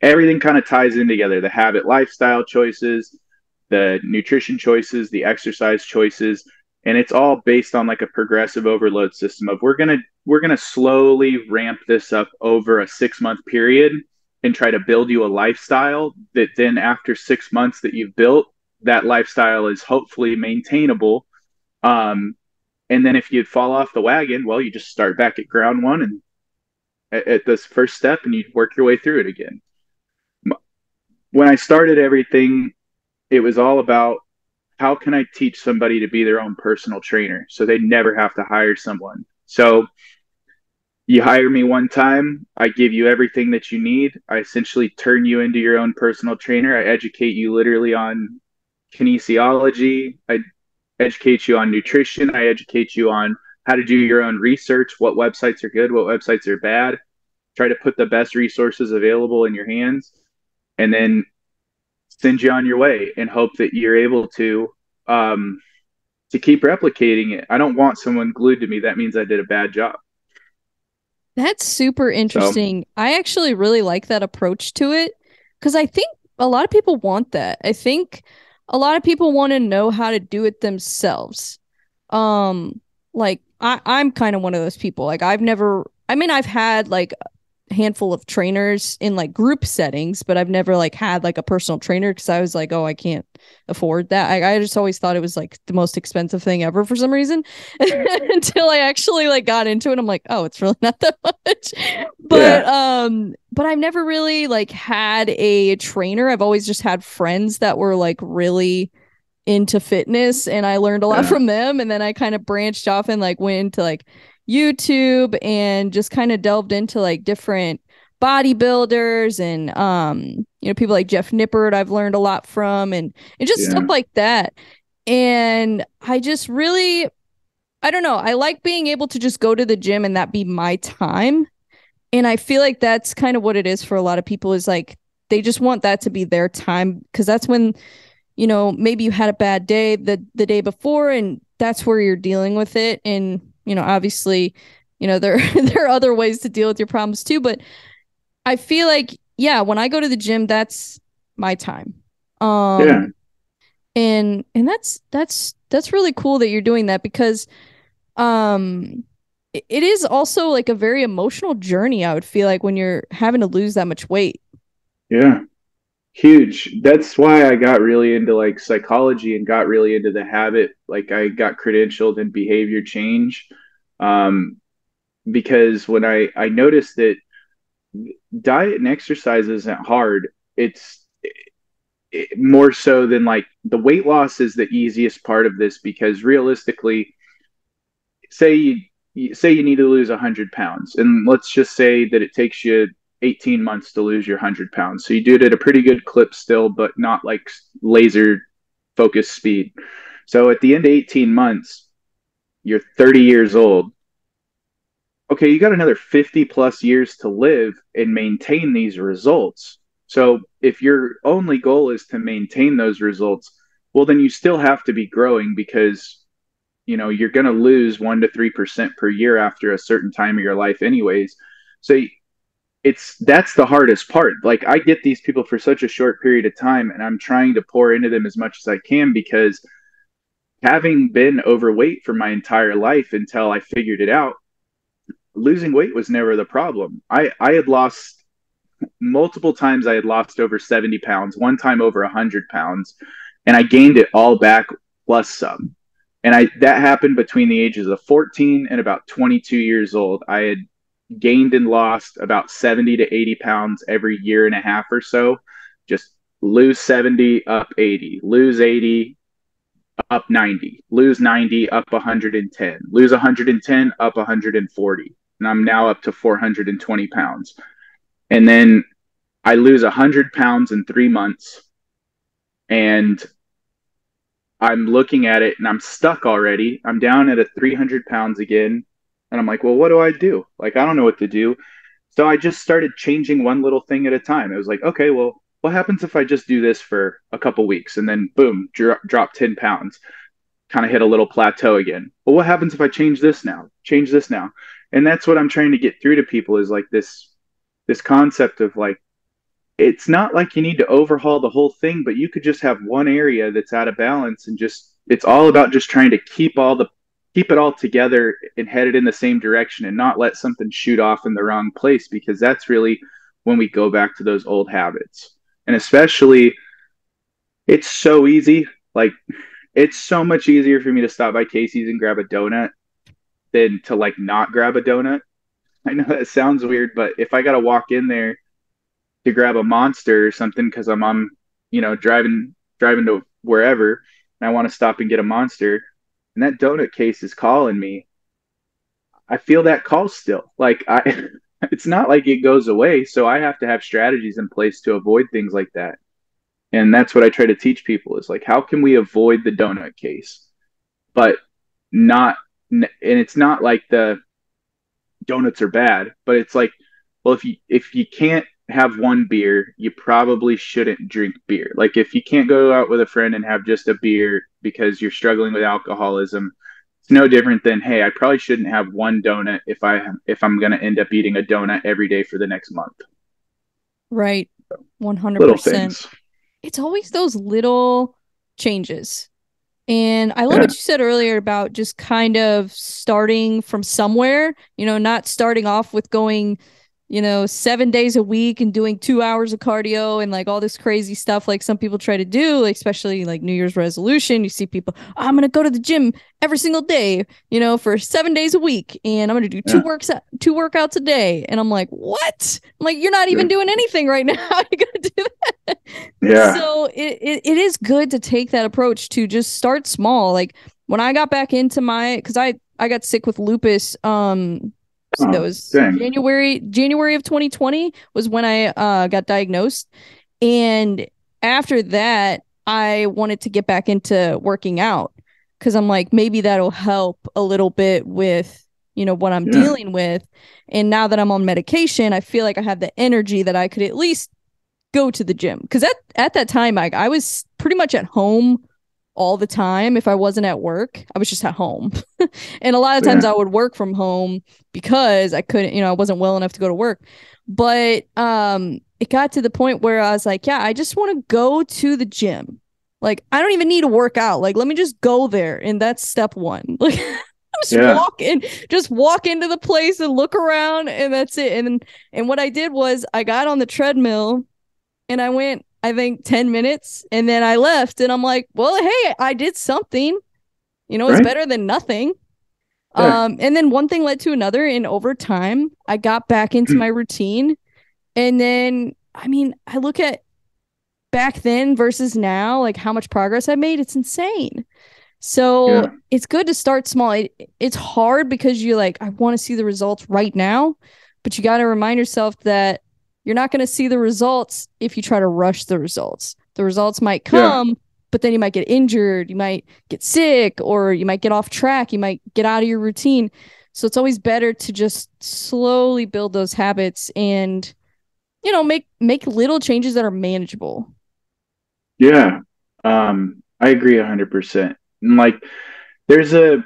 everything kind of ties in together. The habit lifestyle choices the nutrition choices the exercise choices and it's all based on like a progressive overload system of we're going to we're going to slowly ramp this up over a 6 month period and try to build you a lifestyle that then after 6 months that you've built that lifestyle is hopefully maintainable. Um and then if you fall off the wagon well you just start back at ground one and at, at this first step and you work your way through it again when I started everything, it was all about how can I teach somebody to be their own personal trainer so they never have to hire someone. So you hire me one time, I give you everything that you need. I essentially turn you into your own personal trainer. I educate you literally on kinesiology. I educate you on nutrition. I educate you on how to do your own research, what websites are good, what websites are bad. Try to put the best resources available in your hands and then send you on your way and hope that you're able to um, to keep replicating it. I don't want someone glued to me. That means I did a bad job. That's super interesting. So, I actually really like that approach to it because I think a lot of people want that. I think a lot of people want to know how to do it themselves. Um, like I, I'm kind of one of those people. Like I've never I mean I've had like handful of trainers in like group settings, but I've never like had like a personal trainer because I was like, oh, I can't afford that. I, I just always thought it was like the most expensive thing ever for some reason until I actually like got into it. I'm like, oh, it's really not that much. but yeah. um, but I've never really like had a trainer. I've always just had friends that were like really into fitness and I learned a lot yeah. from them. And then I kind of branched off and like went into like YouTube and just kind of delved into like different bodybuilders and um you know people like Jeff Nippard I've learned a lot from and and just yeah. stuff like that. And I just really I don't know, I like being able to just go to the gym and that be my time. And I feel like that's kind of what it is for a lot of people is like they just want that to be their time because that's when you know maybe you had a bad day the the day before and that's where you're dealing with it and you know, obviously, you know, there there are other ways to deal with your problems too, but I feel like yeah, when I go to the gym, that's my time. Um yeah. and and that's that's that's really cool that you're doing that because um it is also like a very emotional journey i would feel like when you're having to lose that much weight yeah huge. That's why i got really into like psychology and got really into the habit. Like i got credentialed in behavior change um, because when i i noticed that diet and exercise isn't hard it's it, more so than like the weight loss is the easiest part of this because realistically say you say you need to lose 100 pounds, and let's just say that it takes you 18 months to lose your 100 pounds. So you do it at a pretty good clip still, but not like laser focus speed. So at the end of 18 months, you're 30 years old. Okay, you got another 50 plus years to live and maintain these results. So if your only goal is to maintain those results, well, then you still have to be growing because you know you're going to lose one to three percent per year after a certain time of your life, anyways. So it's that's the hardest part. Like I get these people for such a short period of time, and I'm trying to pour into them as much as I can because having been overweight for my entire life until I figured it out, losing weight was never the problem. I I had lost multiple times I had lost over 70 pounds, one time over 100 pounds, and I gained it all back plus some. And I that happened between the ages of 14 and about 22 years old. I had gained and lost about 70 to 80 pounds every year and a half or so. Just lose 70, up 80, lose 80, up 90, lose 90, up 110, lose 110, up 140. And I'm now up to 420 pounds and then I lose 100 pounds in three months. And I'm looking at it and I'm stuck already. I'm down at a 300 pounds again. And I'm like, well, what do I do? Like, I don't know what to do. So I just started changing one little thing at a time. It was like, okay, well, what happens if I just do this for a couple weeks and then boom, dro- drop 10 pounds, kind of hit a little plateau again? Well, what happens if I change this now? Change this now. And that's what I'm trying to get through to people is like this this concept of like it's not like you need to overhaul the whole thing, but you could just have one area that's out of balance and just it's all about just trying to keep all the keep it all together and headed in the same direction and not let something shoot off in the wrong place because that's really when we go back to those old habits. And especially it's so easy. Like it's so much easier for me to stop by Casey's and grab a donut than to like not grab a donut I know that sounds weird, but if I got to walk in there to grab a monster or something because I'm on, you know, driving driving to wherever, and I want to stop and get a monster, and that donut case is calling me, I feel that call still. Like I, it's not like it goes away. So I have to have strategies in place to avoid things like that. And that's what I try to teach people is like, how can we avoid the donut case, but not, and it's not like the donuts are bad, but it's like, well, if you if you can't have one beer, you probably shouldn't drink beer. Like if you can't go out with a friend and have just a beer because you're struggling with alcoholism, it's no different than hey, I probably shouldn't have one donut if I if I'm going to end up eating a donut every day for the next month. Right. 100%. It's always those little changes and I love yeah. what you said earlier about just kind of starting from somewhere, you know, not starting off with going you know, seven days a week and doing two hours of cardio and like all this crazy stuff like some people try to do, like especially like New Year's resolution. You see people, oh, I'm gonna go to the gym every single day, you know, for seven days a week, and I'm gonna do two yeah. works two workouts a day. And I'm like, what? I'm like, you're not even yeah. doing anything right now. How you gonna do that? Yeah. So it, it it is good to take that approach to just start small. Like when I got back into my because I I got sick with lupus um Oh, that was dang. January January of 2020 was when I uh, got diagnosed, and after that, I wanted to get back into working out because I'm like maybe that'll help a little bit with you know what I'm yeah. dealing with, and now that I'm on medication, I feel like I have the energy that I could at least go to the gym because at at that time I I was pretty much at home all the time if I wasn't at work. I was just at home. and a lot of times yeah. I would work from home because I couldn't, you know, I wasn't well enough to go to work. But um it got to the point where I was like, yeah, I just want to go to the gym. Like I don't even need to work out. Like let me just go there and that's step 1. Like just yeah. walk in just walk into the place and look around and that's it. And and what I did was I got on the treadmill and I went I think 10 minutes and then I left and I'm like, well, hey, I did something. You know, it's right. better than nothing. Yeah. Um, and then one thing led to another, and over time, I got back into my routine. And then, I mean, I look at back then versus now, like how much progress I made. It's insane. So Yeah. it's good to start small. It, it's hard because you're like, I want to see the results right now, but you got to remind yourself that you're not going to see the results if you try to rush the results. The results might Yeah. come, but then you might get injured, you might get sick, or you might get off track, you might get out of your routine. So it's always better to just slowly build those habits and you know, make make little changes that are manageable. Yeah. Um, I agree 100%. And like, there's a,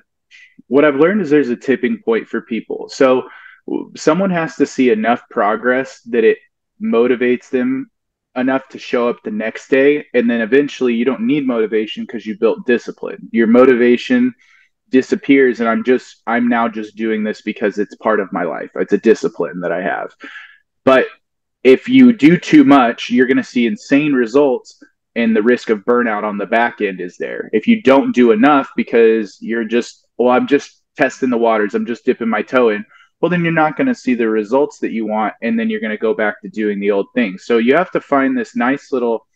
what I've learned is there's a tipping point for people. So someone has to see enough progress that it motivates them enough to show up the next day. And then eventually you don't need motivation because you built discipline. Your motivation disappears. And I'm just, I'm now just doing this because it's part of my life. It's a discipline that I have. But if you do too much, you're going to see insane results and the risk of burnout on the back end is there. If you don't do enough because you're just, well, I'm just testing the waters, I'm just dipping my toe in, well, then you're not going to see the results that you want. And then you're going to go back to doing the old thing. So you have to find this nice little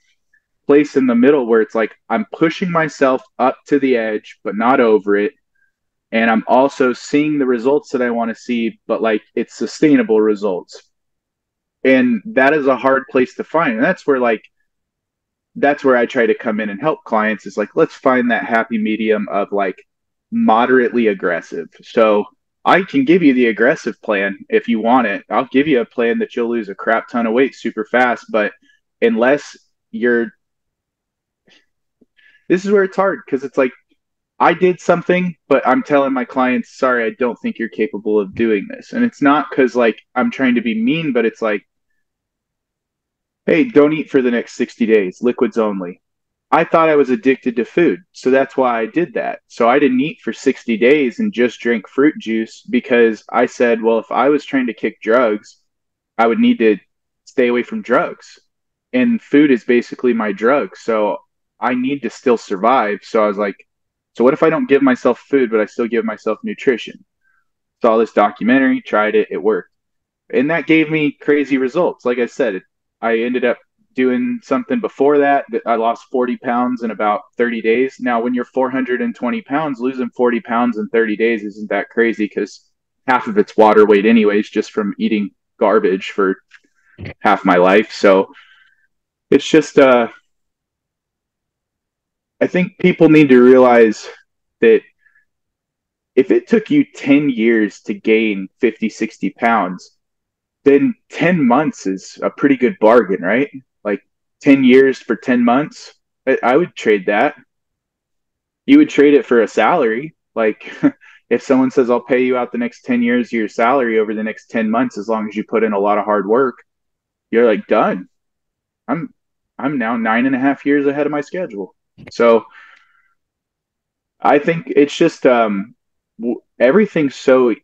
place in the middle where it's like, I'm pushing myself up to the edge, but not over it. And I'm also seeing the results that I want to see, but like it's sustainable results and that is a hard place to find and that's where like that's where i try to come in and help clients is like let's find that happy medium of like moderately aggressive so i can give you the aggressive plan if you want it i'll give you a plan that you'll lose a crap ton of weight super fast but unless you're this is where it's hard because it's like I did something, but I'm telling my clients, sorry, I don't think you're capable of doing this. And it's not because like I'm trying to be mean, but it's like, hey, don't eat for the next 60 days, liquids only. I thought I was addicted to food. So that's why I did that. So I didn't eat for 60 days and just drink fruit juice because I said, well, if I was trying to kick drugs, I would need to stay away from drugs. And food is basically my drug. So I need to still survive. So I was like, so what if I don't give myself food, but I still give myself nutrition? Saw this documentary, tried it, it worked. And that gave me crazy results. Like I said, I ended up doing something before that that I lost 40 pounds in about 30 days. Now, when you're 420 pounds, losing 40 pounds in 30 days isn't that crazy because half of it's water weight, anyways, just from eating garbage for half my life. So it's just, uh, I think people need to realize that if it took you 10 years to gain 50, 60 pounds, then 10 months is a pretty good bargain, right? Like 10 years for 10 months, I, I would trade that. You would trade it for a salary. Like if someone says, I'll pay you out the next 10 years your salary over the next 10 months, as long as you put in a lot of hard work, you're like, done. I'm, I'm now nine and a half years ahead of my schedule. So I think it's just um, everything's so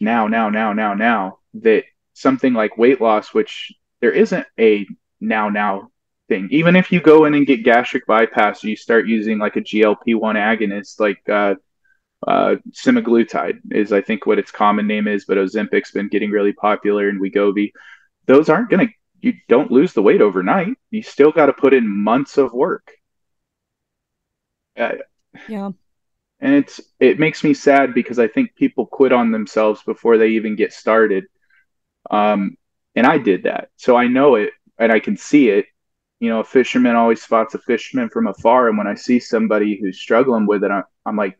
now, now, now, now, now that something like weight loss, which there isn't a now, now thing. Even if you go in and get gastric bypass, you start using like a GLP one agonist, like uh, uh, semaglutide is I think what its common name is, but Ozempic's been getting really popular, and Wegovy. Those aren't gonna. You don't lose the weight overnight. You still got to put in months of work. Uh, Yeah. and it's it makes me sad because I think people quit on themselves before they even get started. Um, and I did that, so I know it and I can see it. You know, a fisherman always spots a fisherman from afar, and when I see somebody who's struggling with it, I'm, I'm like,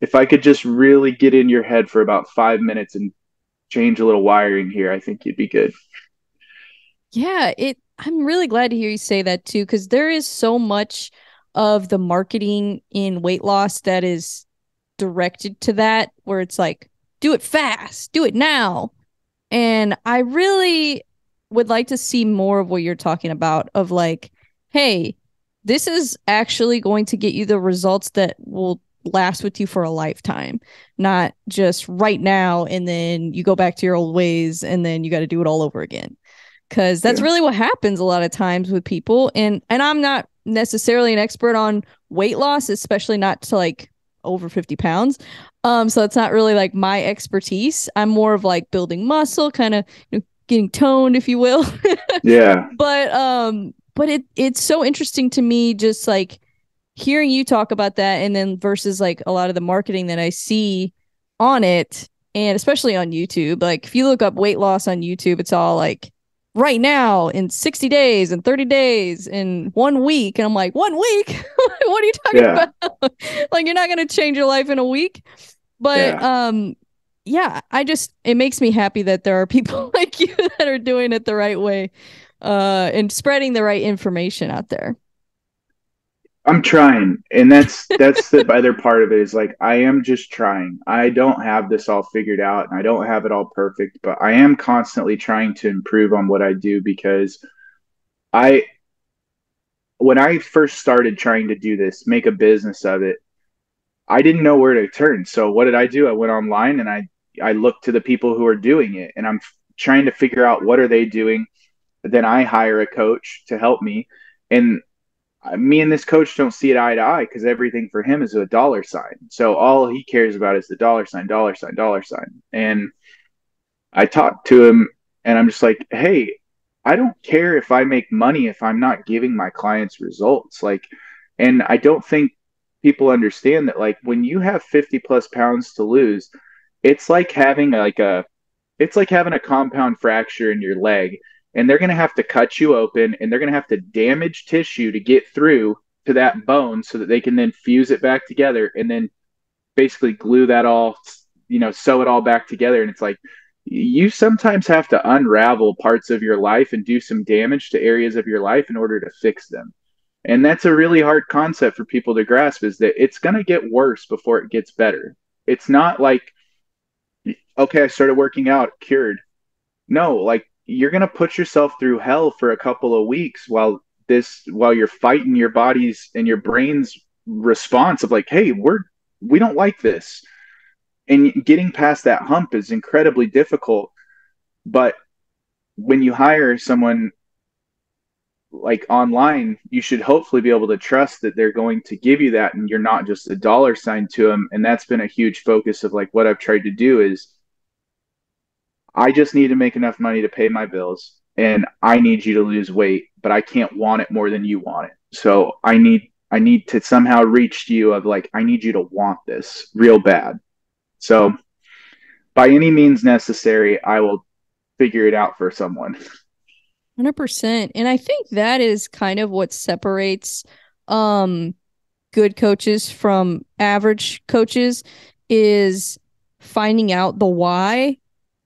if I could just really get in your head for about five minutes and change a little wiring here, I think you'd be good. Yeah, it I'm really glad to hear you say that too cuz there is so much of the marketing in weight loss that is directed to that where it's like do it fast, do it now. And I really would like to see more of what you're talking about of like hey, this is actually going to get you the results that will last with you for a lifetime, not just right now and then you go back to your old ways and then you got to do it all over again. Because that's Yeah. really what happens a lot of times with people. And and i'm not necessarily an expert on weight loss especially not to like over 50 pounds. Um so it's not really like my expertise. I'm more of like building muscle kind of you know, getting toned if you will Yeah, but um but it it's so interesting to me just like hearing you talk about that and then versus like a lot of the marketing that I see on it and especially on YouTube, like if you look up weight loss on YouTube, it's all like right now in 60 days and 30 days in one week. And I'm like, one week? what are you talking yeah. about? like you're not gonna change your life in a week. But yeah. um yeah, I just it makes me happy that there are people like you that are doing it the right way uh and spreading the right information out there. I'm trying, and that's that's the other part of it is like I am just trying. I don't have this all figured out, and I don't have it all perfect, but I am constantly trying to improve on what I do because I when I first started trying to do this, make a business of it, I didn't know where to turn. So what did I do? I went online and I I look to the people who are doing it, and I'm trying to figure out what are they doing. Then I hire a coach to help me, and me and this coach don't see it eye to eye because everything for him is a dollar sign. So all he cares about is the dollar sign, dollar sign, dollar sign. And I talked to him and I'm just like, hey, I don't care if I make money if I'm not giving my clients results. Like, and I don't think people understand that, like, when you have 50 plus pounds to lose, it's like having like a, it's like having a compound fracture in your leg and they're going to have to cut you open and they're going to have to damage tissue to get through to that bone so that they can then fuse it back together and then basically glue that all you know sew it all back together. And it's like you sometimes have to unravel parts of your life and do some damage to areas of your life in order to fix them. And that's a really hard concept for people to grasp is that it's going to get worse before it gets better. It's not like okay i started working out cured. No like you're going to put yourself through hell for a couple of weeks while this while you're fighting your body's and your brain's response of like hey we're we don't like this. And getting past that hump is incredibly difficult but when you hire someone like online you should hopefully be able to trust that they're going to give you that and you're not just a dollar sign to them and that's been a huge focus of like what i've tried to do is I just need to make enough money to pay my bills and I need you to lose weight, but I can't want it more than you want it. So I need I need to somehow reach you of like I need you to want this real bad. So by any means necessary, I will figure it out for someone. 100%. And I think that is kind of what separates um good coaches from average coaches is finding out the why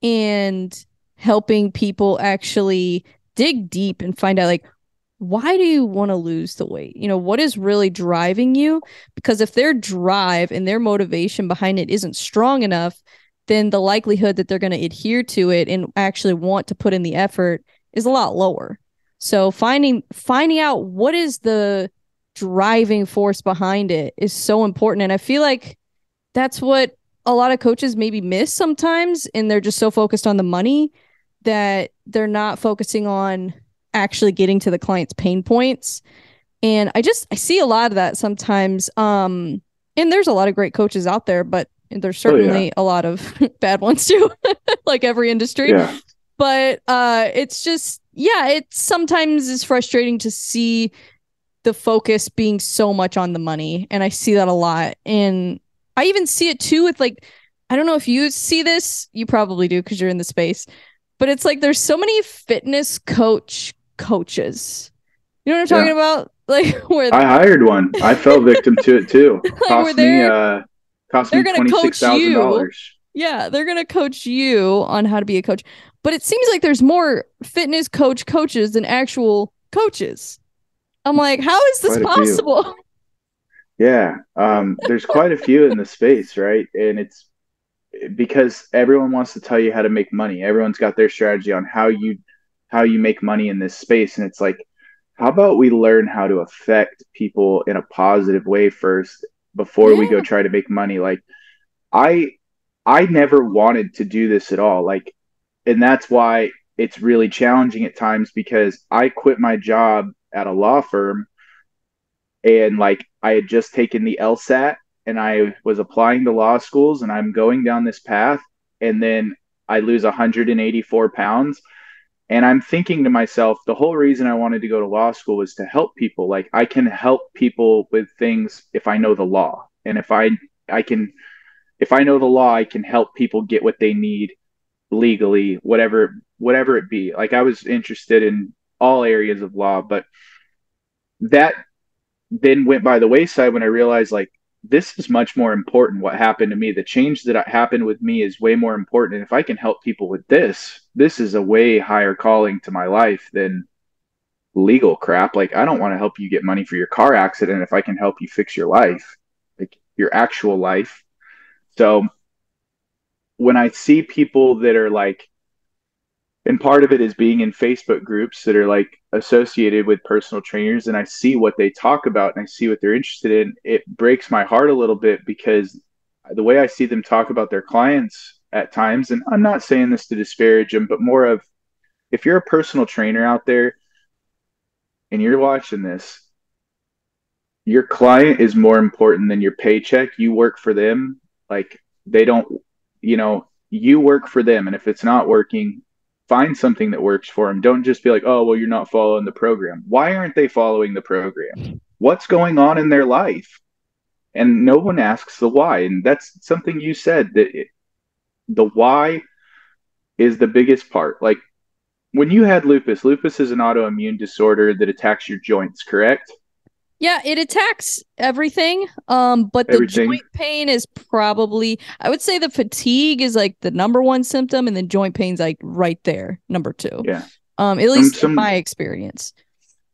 and helping people actually dig deep and find out like why do you want to lose the weight? You know, what is really driving you? Because if their drive and their motivation behind it isn't strong enough, then the likelihood that they're going to adhere to it and actually want to put in the effort is a lot lower. So finding finding out what is the driving force behind it is so important and I feel like that's what a lot of coaches maybe miss sometimes and they're just so focused on the money that they're not focusing on actually getting to the client's pain points and i just i see a lot of that sometimes um and there's a lot of great coaches out there but there's certainly oh, yeah. a lot of bad ones too like every industry yeah. But uh it's just yeah it sometimes is frustrating to see the focus being so much on the money and i see that a lot and I even see it too with like I don't know if you see this, you probably do because you're in the space. But it's like there's so many fitness coach coaches. You know what I'm talking yeah. about? Like where I hired one. I fell victim to it too. like cost me uh cost me twenty six thousand dollars. Yeah, they're gonna coach you on how to be a coach. But it seems like there's more fitness coach coaches than actual coaches. I'm like, how is this possible? Yeah, um, there's quite a few in the space, right? And it's because everyone wants to tell you how to make money. Everyone's got their strategy on how you how you make money in this space, and it's like, how about we learn how to affect people in a positive way first before yeah. we go try to make money? Like, I I never wanted to do this at all. Like, and that's why it's really challenging at times because I quit my job at a law firm and like I had just taken the LSAT and I was applying to law schools and I'm going down this path and then I lose 184 pounds And I'm thinking to myself, the whole reason I wanted to go to law school was to help people. Like I can help people with things if I know the law. And if I I can if I know the law, I can help people get what they need legally, whatever whatever it be. Like I was interested in all areas of law, but that then went by the wayside when I realized like this is much more important what happened to me. The change that happened with me is way more important. And if i can help people with this this is a way higher calling to my life than legal crap. Like i don't want to help you get money for your car accident if i can help you fix your life like your actual life. So when i see people that are like and part of it is being in Facebook groups that are like associated with personal trainers and I see what they talk about and I see what they're interested in. It breaks my heart a little bit because the way I see them talk about their clients at times, and I'm not saying this to disparage them, but more of if you're a personal trainer out there and you're watching this, your client is more important than your paycheck. You work for them. Like they don't, you know, you work for them. And if it's not working, find something that works for them. Don't just be like, oh, well, you're not following the program. Why aren't they following the program? What's going on in their life? And no one asks the why. And that's something you said that it, the why is the biggest part. Like when you had lupus, lupus is an autoimmune disorder that attacks your joints, correct? Yeah, it attacks everything. Um, but the everything. joint pain is probably I would say the fatigue is like the number one symptom, and then joint pain's like right there, number two. Yeah. Um, at least some, in my experience.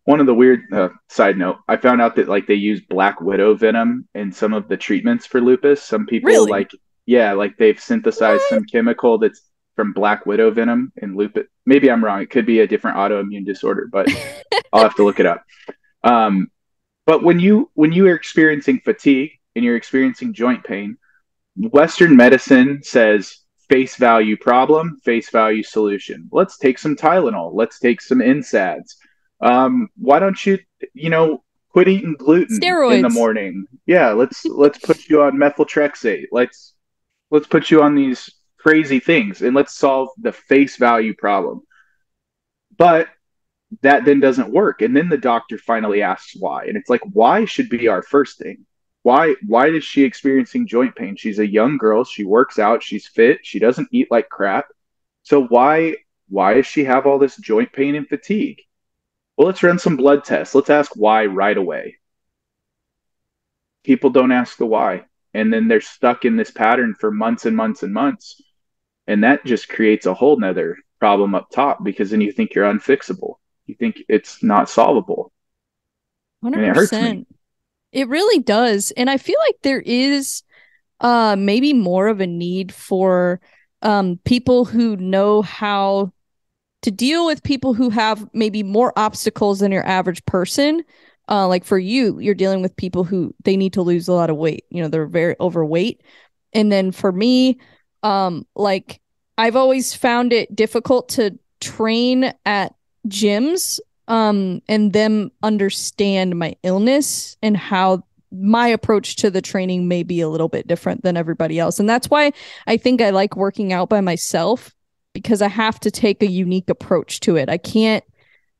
One of the weird uh, side note, I found out that like they use black widow venom in some of the treatments for lupus. Some people really? like yeah, like they've synthesized what? some chemical that's from black widow venom in lupus. Maybe I'm wrong. It could be a different autoimmune disorder, but I'll have to look it up. Um, but when you when you are experiencing fatigue and you're experiencing joint pain, Western medicine says face value problem, face value solution. Let's take some Tylenol. Let's take some NSAIDs. Um, why don't you, you know, quit eating gluten Steroids. in the morning? Yeah, let's let's put you on methotrexate. Let's let's put you on these crazy things and let's solve the face value problem. But that then doesn't work. And then the doctor finally asks why. And it's like why should be our first thing? Why why is she experiencing joint pain? She's a young girl. She works out. She's fit. She doesn't eat like crap. So why why does she have all this joint pain and fatigue? Well let's run some blood tests. Let's ask why right away. People don't ask the why. And then they're stuck in this pattern for months and months and months. And that just creates a whole nother problem up top because then you think you're unfixable you think it's not solvable. 100%. And it. It really does. And I feel like there is uh maybe more of a need for um people who know how to deal with people who have maybe more obstacles than your average person. Uh like for you, you're dealing with people who they need to lose a lot of weight. You know, they're very overweight. And then for me, um like I've always found it difficult to train at gyms um and them understand my illness and how my approach to the training may be a little bit different than everybody else. And that's why i think i like working out by myself because i have to take a unique approach to it. I can't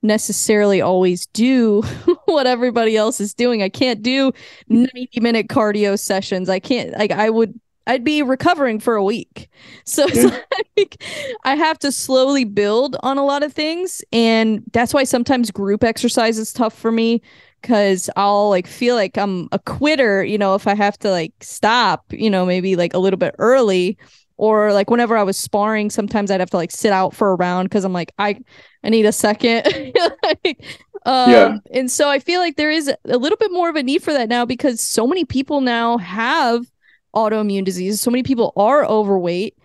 necessarily always do what everybody else is doing. I can't do 90 minute cardio sessions. I can't like i would I'd be recovering for a week. So yeah. like I have to slowly build on a lot of things. And that's why sometimes group exercise is tough for me because I'll like feel like I'm a quitter, you know, if I have to like stop, you know, maybe like a little bit early. Or like whenever I was sparring, sometimes I'd have to like sit out for a round because I'm like, I I need a second. like, um, yeah. And so I feel like there is a little bit more of a need for that now because so many people now have autoimmune diseases. So many people are overweight,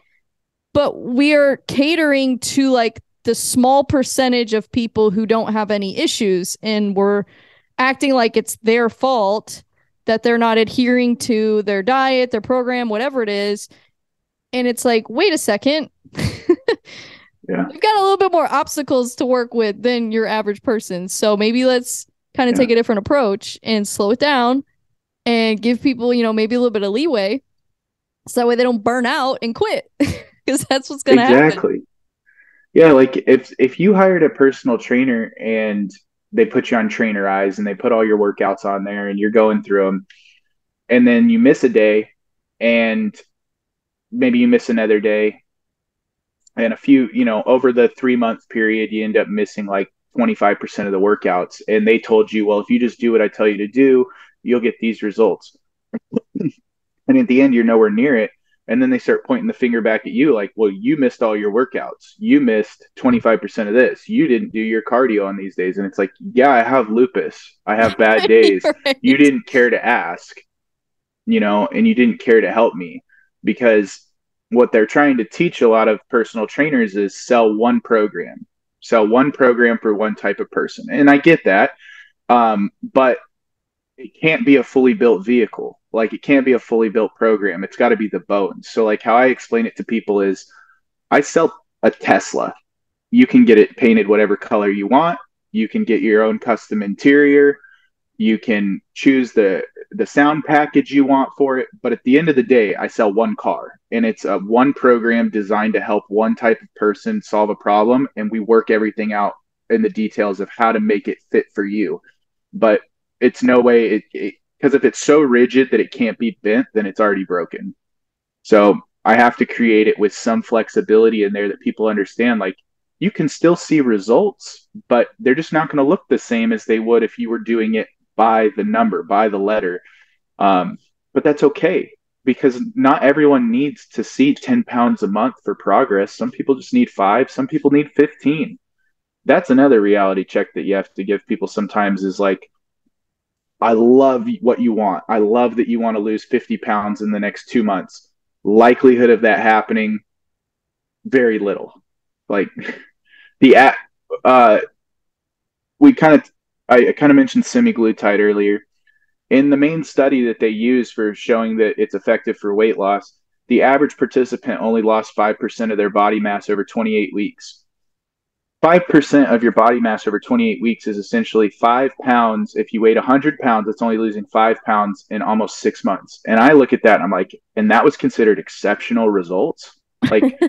but we are catering to like the small percentage of people who don't have any issues and we're acting like it's their fault that they're not adhering to their diet, their program, whatever it is. And it's like, wait a second. yeah. We've got a little bit more obstacles to work with than your average person. So maybe let's kind of yeah. take a different approach and slow it down and give people, you know, maybe a little bit of leeway so that way they don't burn out and quit because that's what's going to exactly. happen. Exactly. Yeah, like if if you hired a personal trainer and they put you on Trainerize and they put all your workouts on there and you're going through them and then you miss a day and maybe you miss another day and a few, you know, over the 3 month period you end up missing like 25% of the workouts and they told you, well, if you just do what I tell you to do, you'll get these results. and at the end you're nowhere near it. And then they start pointing the finger back at you like well you missed all your workouts. You missed 25% of this. You didn't do your cardio on these days. And it's like yeah i have lupus. I have bad days. Right. you didn't care to ask you know and you didn't care to help me. Because what they're trying to teach a lot of personal trainers is sell one program sell one program for one type of person. And i get that. Um, but it can't be a fully built vehicle. Like it can't be a fully built program. It's got to be the bones. So like how I explain it to people is I sell a Tesla. You can get it painted whatever color you want. You can get your own custom interior. You can choose the the sound package you want for it, but at the end of the day, I sell one car and it's a one program designed to help one type of person solve a problem and we work everything out in the details of how to make it fit for you. But it's no way it because if it's so rigid that it can't be bent, then it's already broken. So I have to create it with some flexibility in there that people understand. Like you can still see results, but they're just not going to look the same as they would if you were doing it by the number, by the letter. Um, but that's okay because not everyone needs to see 10 pounds a month for progress. Some people just need five, some people need 15. That's another reality check that you have to give people sometimes is like, I love what you want. I love that you want to lose 50 pounds in the next two months. Likelihood of that happening, very little. Like the uh, we kind of, I, kind of mentioned semaglutide earlier. In the main study that they use for showing that it's effective for weight loss, the average participant only lost 5% of their body mass over 28 weeks. 5% of your body mass over 28 weeks is essentially five pounds. If you weighed 100 pounds, it's only losing five pounds in almost six months. And I look at that and I'm like, and that was considered exceptional results. Like,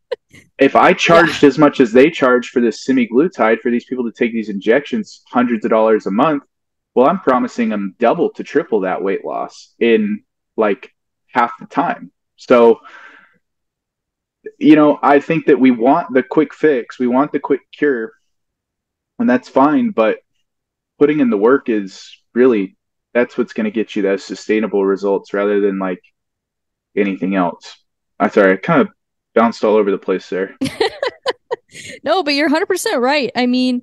if I charged yeah. as much as they charge for this semaglutide for these people to take these injections, hundreds of dollars a month, well, I'm promising them double to triple that weight loss in like half the time. So, you know, I think that we want the quick fix, we want the quick cure, and that's fine. But putting in the work is really that's what's going to get you those sustainable results rather than like anything else. I'm sorry, I kind of bounced all over the place there. no, but you're 100% right. I mean,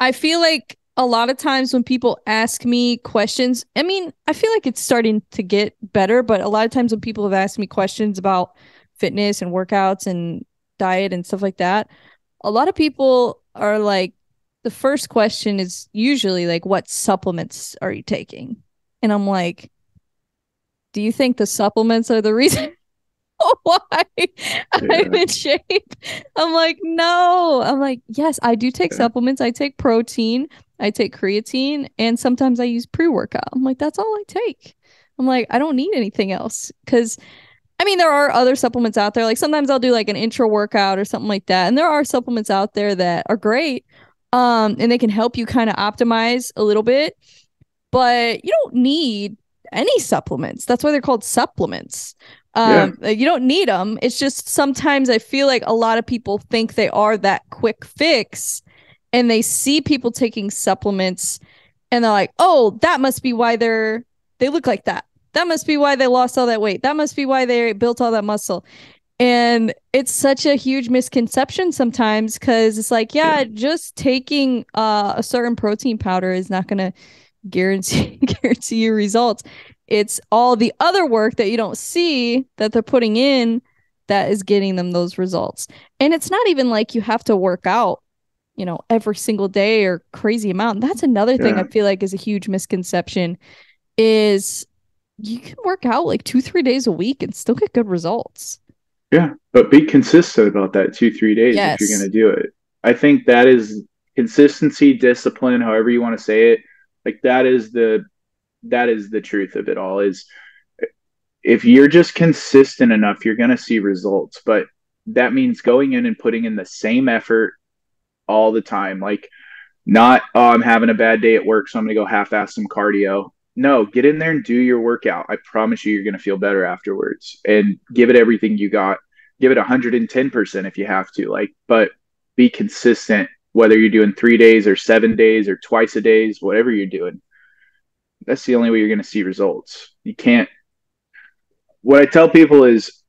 I feel like a lot of times when people ask me questions, I mean, I feel like it's starting to get better, but a lot of times when people have asked me questions about fitness and workouts and diet and stuff like that, a lot of people are like, the first question is usually like, what supplements are you taking? And I'm like, do you think the supplements are the reason why yeah. I'm in shape? I'm like, no. I'm like, yes, I do take yeah. supplements. I take protein, I take creatine, and sometimes I use pre workout. I'm like, that's all I take. I'm like, I don't need anything else because I mean, there are other supplements out there. Like sometimes I'll do like an intra workout or something like that. And there are supplements out there that are great. Um, and they can help you kind of optimize a little bit. But you don't need any supplements. That's why they're called supplements. Um, yeah. you don't need them. It's just sometimes I feel like a lot of people think they are that quick fix and they see people taking supplements and they're like, "Oh, that must be why they're they look like that." That must be why they lost all that weight. That must be why they built all that muscle. And it's such a huge misconception sometimes because it's like, yeah, just taking uh, a certain protein powder is not going to guarantee guarantee you results. It's all the other work that you don't see that they're putting in that is getting them those results. And it's not even like you have to work out, you know, every single day or crazy amount. That's another thing yeah. I feel like is a huge misconception is you can work out like two, three days a week and still get good results. Yeah, but be consistent about that two, three days yes. if you're going to do it. I think that is consistency, discipline, however you want to say it. Like that is the that is the truth of it all. Is if you're just consistent enough, you're going to see results. But that means going in and putting in the same effort all the time. Like, not, oh, I'm having a bad day at work, so I'm going to go half ass some cardio. No, get in there and do your workout. I promise you, you're going to feel better afterwards and give it everything you got. Give it 110% if you have to. Like, but be consistent, whether you're doing three days or seven days or twice a days, whatever you're doing. That's the only way you're going to see results. You can't. What I tell people is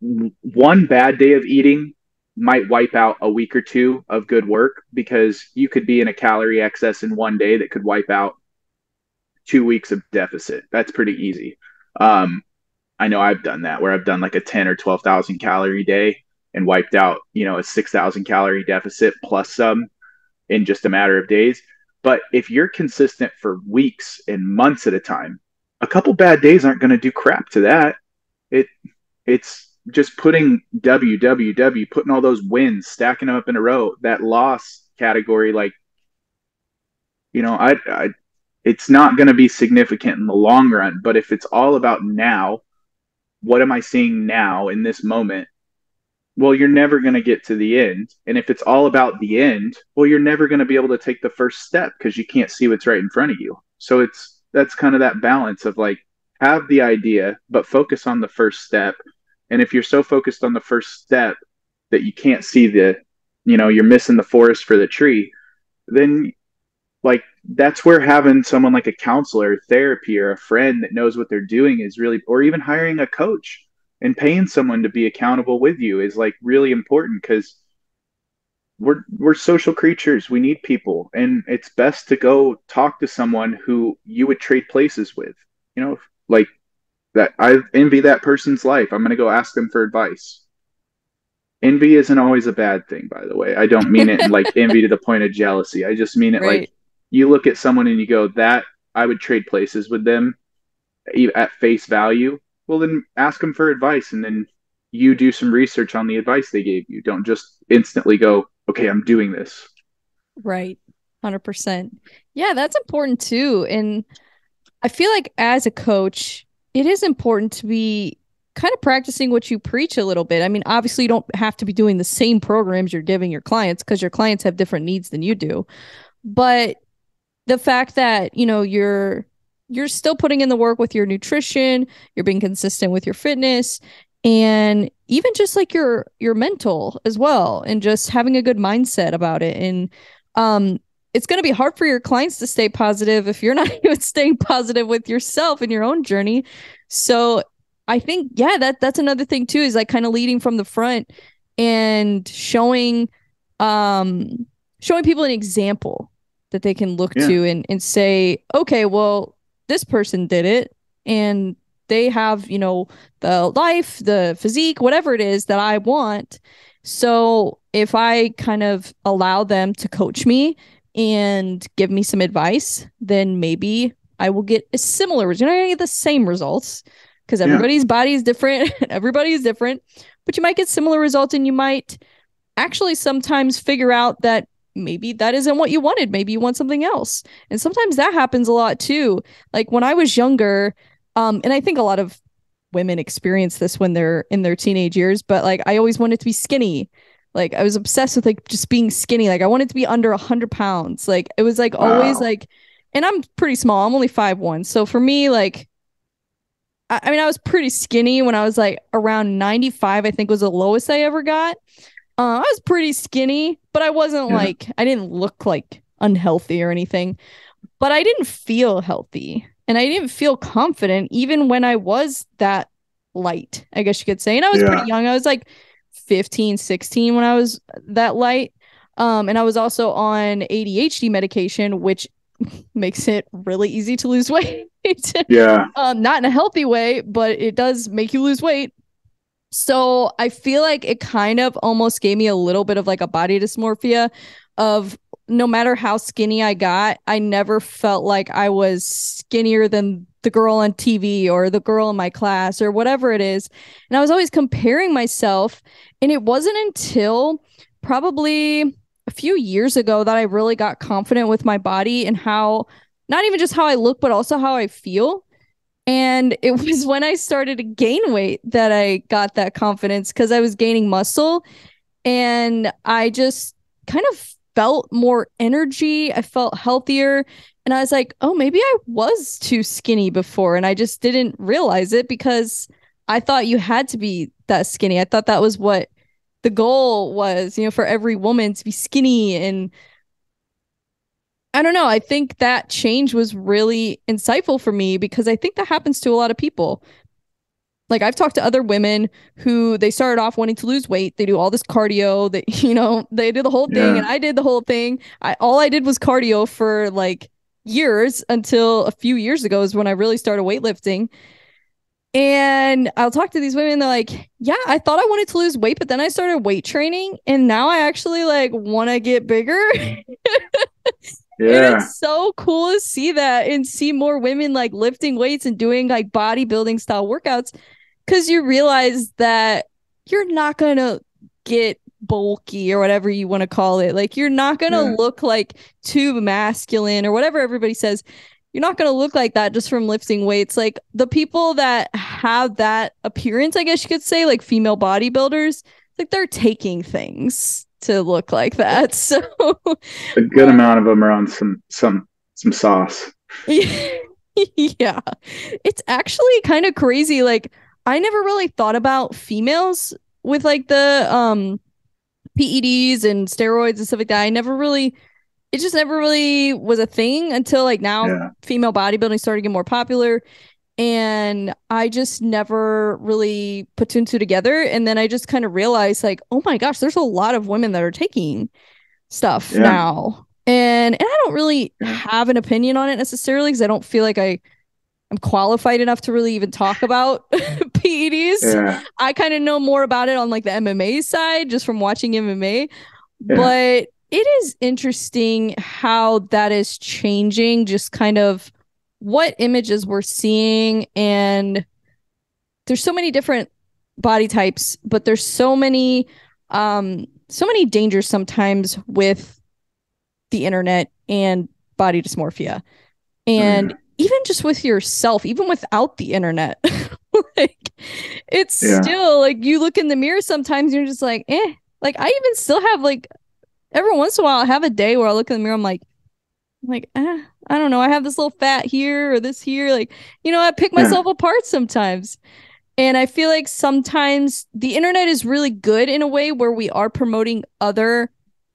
one bad day of eating might wipe out a week or two of good work because you could be in a calorie excess in one day that could wipe out two weeks of deficit. That's pretty easy. Um, I know I've done that where I've done like a 10 or 12,000 calorie day and wiped out, you know, a 6,000 calorie deficit plus some in just a matter of days. But if you're consistent for weeks and months at a time, a couple bad days aren't going to do crap to that. It it's just putting WWW, putting all those wins, stacking them up in a row, that loss category, like, you know, I, I it's not going to be significant in the long run. But if it's all about now, what am I seeing now in this moment? Well, you're never going to get to the end. And if it's all about the end, well, you're never going to be able to take the first step because you can't see what's right in front of you. So it's that's kind of that balance of like have the idea, but focus on the first step and if you're so focused on the first step that you can't see the, you know, you're missing the forest for the tree, then like that's where having someone like a counselor, therapy, or a friend that knows what they're doing is really, or even hiring a coach and paying someone to be accountable with you is like really important because we're we're social creatures. We need people, and it's best to go talk to someone who you would trade places with. You know, like that I envy that person's life. I'm going to go ask them for advice. Envy isn't always a bad thing, by the way. I don't mean it like envy to the point of jealousy. I just mean it right. like you look at someone and you go, that I would trade places with them at face value. Well, then ask them for advice and then you do some research on the advice they gave you. Don't just instantly go, okay, I'm doing this. Right. 100%. Yeah, that's important too. And I feel like as a coach, it is important to be kind of practicing what you preach a little bit. I mean, obviously, you don't have to be doing the same programs you're giving your clients because your clients have different needs than you do. But the fact that, you know, you're you're still putting in the work with your nutrition, you're being consistent with your fitness and even just like your your mental as well and just having a good mindset about it and um it's going to be hard for your clients to stay positive if you're not even staying positive with yourself in your own journey. So I think yeah, that that's another thing too is like kind of leading from the front and showing um showing people an example that they can look yeah. to and and say, "Okay, well, this person did it and they have, you know, the life, the physique, whatever it is that I want." So, if I kind of allow them to coach me and give me some advice, then maybe I will get a similar result. You're not gonna get the same results because everybody's yeah. body is different. everybody is different, but you might get similar results and you might actually sometimes figure out that maybe that isn't what you wanted. Maybe you want something else. And sometimes that happens a lot too. Like when I was younger, um, and I think a lot of women experience this when they're in their teenage years, but like I always wanted to be skinny. Like I was obsessed with like just being skinny. Like I wanted to be under a hundred pounds. Like it was like wow. always like, and I'm pretty small. I'm only five one. So for me, like, I, I, mean, I was pretty skinny when I was like around 95. I think was the lowest I ever got. Uh, I was pretty skinny, but I wasn't yeah. like I didn't look like unhealthy or anything. But I didn't feel healthy, and I didn't feel confident even when I was that light. I guess you could say. And I was yeah. pretty young. I was like 15, 16 when I was that light. Um, and I was also on ADHD medication, which makes it really easy to lose weight. yeah. Um, not in a healthy way, but it does make you lose weight. So I feel like it kind of almost gave me a little bit of like a body dysmorphia of no matter how skinny I got, I never felt like I was skinnier than the girl on TV or the girl in my class or whatever it is. And I was always comparing myself. And it wasn't until probably a few years ago that I really got confident with my body and how not even just how I look, but also how I feel. And it was when I started to gain weight that I got that confidence because I was gaining muscle and I just kind of felt more energy. I felt healthier. And I was like, oh, maybe I was too skinny before. And I just didn't realize it because I thought you had to be that skinny. I thought that was what the goal was, you know, for every woman to be skinny. And I don't know. I think that change was really insightful for me because I think that happens to a lot of people. Like I've talked to other women who they started off wanting to lose weight. They do all this cardio. That you know they do the whole thing, yeah. and I did the whole thing. I all I did was cardio for like years until a few years ago is when I really started weightlifting. And I'll talk to these women. They're like, "Yeah, I thought I wanted to lose weight, but then I started weight training, and now I actually like want to get bigger." Yeah. it's so cool to see that and see more women like lifting weights and doing like bodybuilding style workouts because you realize that you're not going to get bulky or whatever you want to call it. Like you're not going to yeah. look like too masculine or whatever everybody says. You're not going to look like that just from lifting weights. Like the people that have that appearance, I guess you could say, like female bodybuilders, like they're taking things to look like that. So a good amount of them are on some some some sauce. yeah. It's actually kind of crazy like I never really thought about females with like the um PEDs and steroids and stuff like that. I never really it just never really was a thing until like now yeah. female bodybuilding started to get more popular and I just never really put two and two together. And then I just kind of realized like, oh my gosh, there's a lot of women that are taking stuff yeah. now. And and I don't really have an opinion on it necessarily because I don't feel like I I'm qualified enough to really even talk about PEDs. Yeah. I kind of know more about it on like the MMA side just from watching MMA. Yeah. But it is interesting how that is changing, just kind of what images we're seeing. And there's so many different body types, but there's so many, um, so many dangers sometimes with the internet and body dysmorphia. And mm even just with yourself, even without the internet, like it's yeah. still like you look in the mirror sometimes you're just like, eh. Like I even still have like every once in a while I have a day where I look in the mirror, I'm like, I'm like, eh, I don't know. I have this little fat here or this here. Like, you know, I pick myself yeah. apart sometimes. And I feel like sometimes the internet is really good in a way where we are promoting other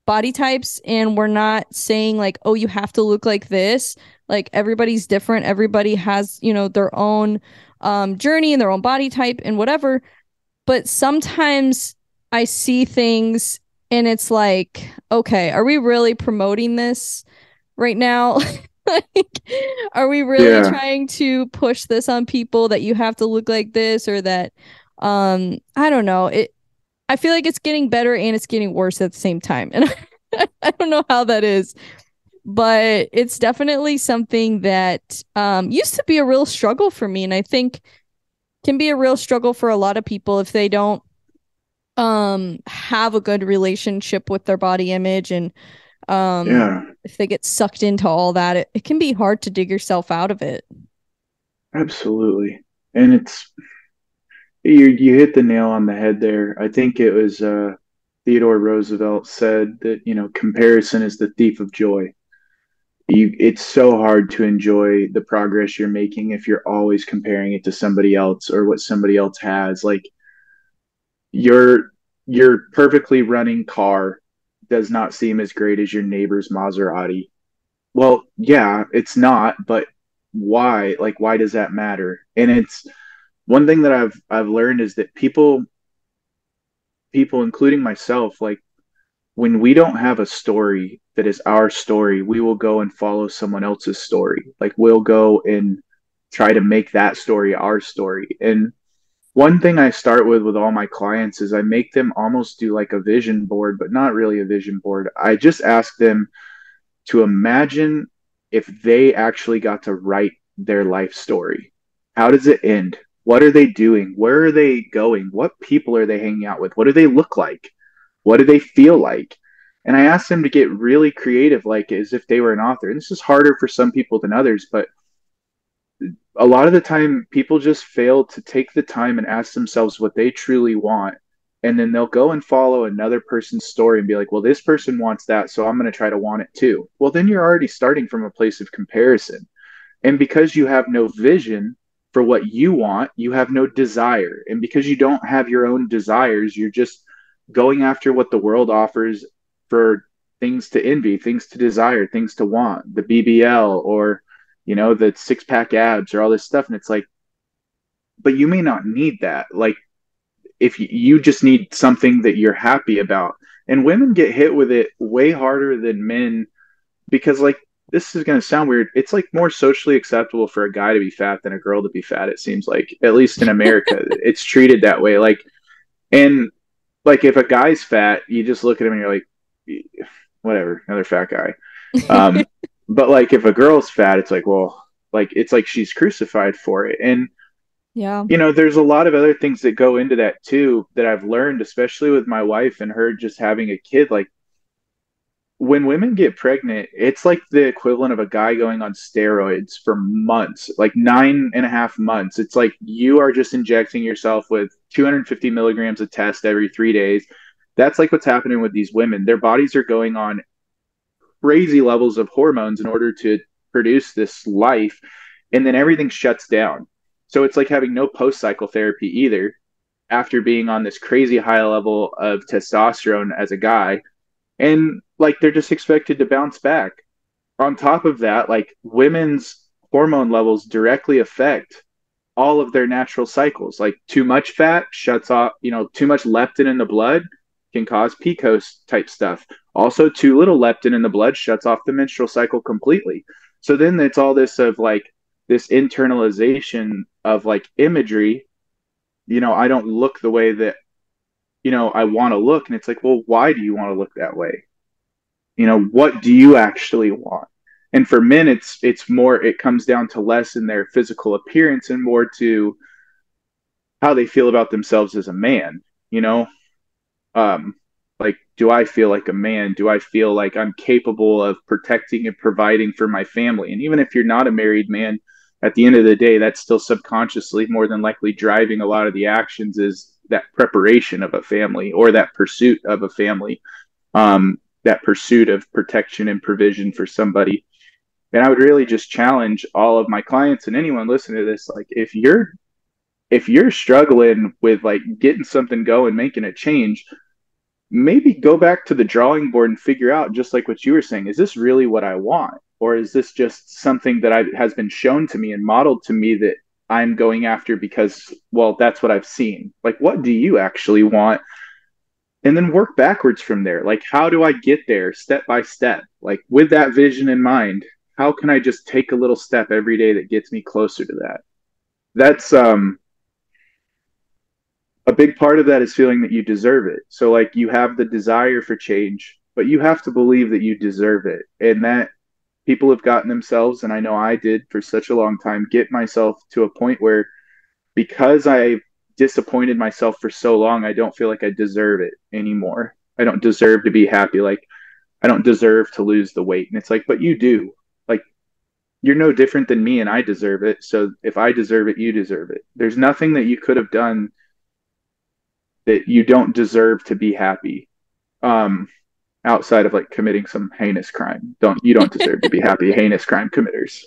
body types and we're not saying like, oh, you have to look like this like everybody's different everybody has you know their own um journey and their own body type and whatever but sometimes i see things and it's like okay are we really promoting this right now. Like are we really yeah. trying to push this on people that you have to look like this or that um i don't know. It i feel like it's getting better and it's getting worse at the same time. And i don't know how that is but it's definitely something that um, used to be a real struggle for me and i think can be a real struggle for a lot of people if they don't um, have a good relationship with their body image and um, yeah. if they get sucked into all that it, it can be hard to dig yourself out of it. Absolutely. And it's you you hit the nail on the head there. I think it was uh Theodore Roosevelt said that you know comparison is the thief of joy. You it's so hard to enjoy the progress you're making if you're always comparing it to somebody else or what somebody else has. Like your your perfectly running car does not seem as great as your neighbor's Maserati. Well, yeah, it's not, but why? Like why does that matter? And it's one thing that I've I've learned is that people people including myself like when we don't have a story that is our story, we will go and follow someone else's story. Like we'll go and try to make that story our story. And one thing I start with with all my clients is I make them almost do like a vision board, but not really a vision board. I just ask them to imagine if they actually got to write their life story. How does it end? What are they doing? Where are they going? What people are they hanging out with? What do they look like? What do they feel like? And I ask them to get really creative, like as if they were an author. And this is harder for some people than others, but a lot of the time people just fail to take the time and ask themselves what they truly want. And then they'll go and follow another person's story and be like well this person wants that so i'm going to try to want it too. Well then you're already starting from a place of comparison. And because you have no vision for what you want you have no desire. And because you don't have your own desires you're just going after what the world offers for things to envy things to desire things to want the bbl or you know the six pack abs or all this stuff. And it's like but you may not need that. Like if you, you just need something that you're happy about. And women get hit with it way harder than men because like this is going to sound weird. It's like more socially acceptable for a guy to be fat than a girl to be fat it seems like at least in america. It's treated that way. Like and like if a guy's fat you just look at him and you're like whatever another fat guy. Um, but like if a girl's fat it's like well like it's like she's crucified for it and yeah. You know, there's a lot of other things that go into that too that I've learned, especially with my wife and her just having a kid. Like when women get pregnant, it's like the equivalent of a guy going on steroids for months, like nine and a half months. It's like you are just injecting yourself with 250 milligrams of test every three days. That's like what's happening with these women. Their bodies are going on crazy levels of hormones in order to produce this life, and then everything shuts down so it's like having no post cycle therapy either after being on this crazy high level of testosterone as a guy. And like they're just expected to bounce back. On top of that, like women's hormone levels directly affect all of their natural cycles. Like too much fat shuts off, you know, too much leptin in the blood can cause PCOS type stuff. Also, too little leptin in the blood shuts off the menstrual cycle completely. So then it's all this of like this internalization of like imagery. You know i don't look the way that you know i want to look. And it's like well why do you want to look that way? You know what do you actually want? And for men it's it's more it comes down to less in their physical appearance and more to how they feel about themselves as a man you know? Um like do i feel like a man do i feel like i'm capable of protecting and providing for my family and even if you're not a married man at the end of the day, that's still subconsciously more than likely driving a lot of the actions is that preparation of a family or that pursuit of a family, um, that pursuit of protection and provision for somebody. And I would really just challenge all of my clients and anyone listening to this, like if you're if you're struggling with like getting something going, making a change, maybe go back to the drawing board and figure out just like what you were saying, is this really what I want? or is this just something that I, has been shown to me and modeled to me that I'm going after because, well, that's what I've seen? Like, what do you actually want? And then work backwards from there. Like, how do I get there step by step? Like, with that vision in mind, how can I just take a little step every day that gets me closer to that? That's, um, a big part of that is feeling that you deserve it. So, like, you have the desire for change, but you have to believe that you deserve it. And that people have gotten themselves, and I know I did for such a long time, get myself to a point where because I disappointed myself for so long, I don't feel like I deserve it anymore. I don't deserve to be happy. Like, I don't deserve to lose the weight. And it's like, but you do. Like, you're no different than me, and I deserve it. So if I deserve it, you deserve it. There's nothing that you could have done that you don't deserve to be happy. Um, outside of like committing some heinous crime. Don't you don't deserve to be happy, heinous crime committers.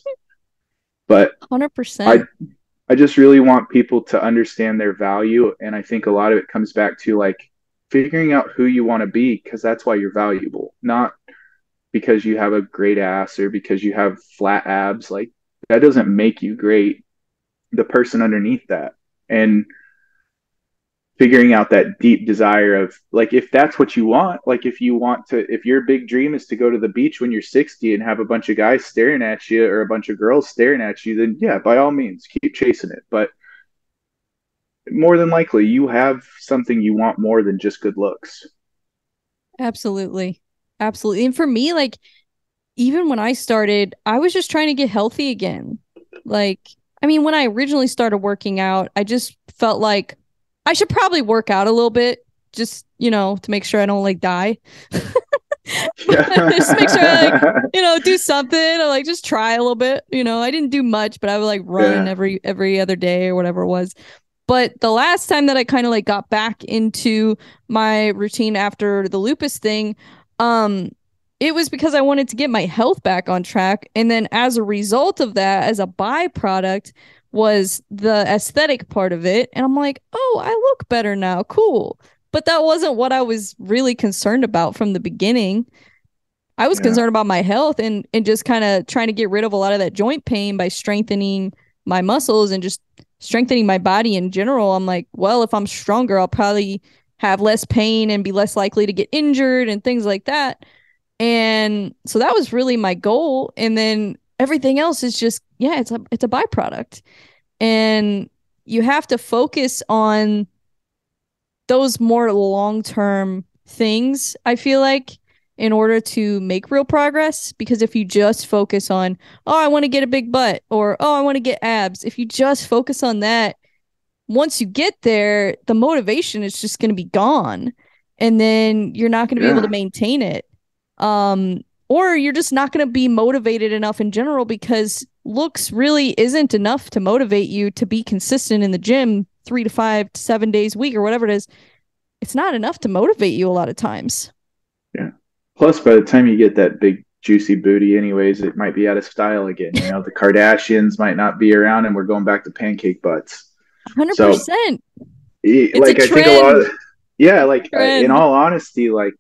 But hundred percent. I I just really want people to understand their value, and I think a lot of it comes back to like figuring out who you want to be because that's why you're valuable, not because you have a great ass or because you have flat abs. Like that doesn't make you great. The person underneath that, and figuring out that deep desire of like if that's what you want like if you want to if your big dream is to go to the beach when you're 60 and have a bunch of guys staring at you or a bunch of girls staring at you then yeah by all means keep chasing it. But more than likely you have something you want more than just good looks. Absolutely. Absolutely. And for me like even when i started i was just trying to get healthy again. Like i mean when i originally started working out i just felt like I should probably work out a little bit just, you know, to make sure I don't like die. just make sure I, like, you know, do something or like just try a little bit. You know, I didn't do much, but I would like run Yeah. every every other day or whatever it was. But the last time that I kind of like got back into my routine after the lupus thing, um, it was because I wanted to get my health back on track. And then as a result of that, as a byproduct, was the aesthetic part of it. And I'm like, oh, I look better now. Cool. But that wasn't what I was really concerned about from the beginning. I was Yeah. concerned about my health and and just kind of trying to get rid of a lot of that joint pain by strengthening my muscles and just strengthening my body in general. I'm like, well, if I'm stronger, I'll probably have less pain and be less likely to get injured and things like that. And so that was really my goal. And then everything else is just, yeah, it's a it's a byproduct. And you have to focus on those more long-term things, I feel like, in order to make real progress. Because if you just focus on, oh, I want to get a big butt or oh, I want to get abs, if you just focus on that, once you get there, the motivation is just going to be gone. And then you're not going to be able to maintain it. Um, or you're just not going to be motivated enough in general because looks really isn't enough to motivate you to be consistent in the gym three to five to seven days a week or whatever it is. It's not enough to motivate you a lot of times. Yeah. Plus, by the time you get that big juicy booty, anyways, it might be out of style again. You know, the Kardashians might not be around, and we're going back to pancake butts. 100%. E- a like I think a lot of, yeah, like I- in all honesty, like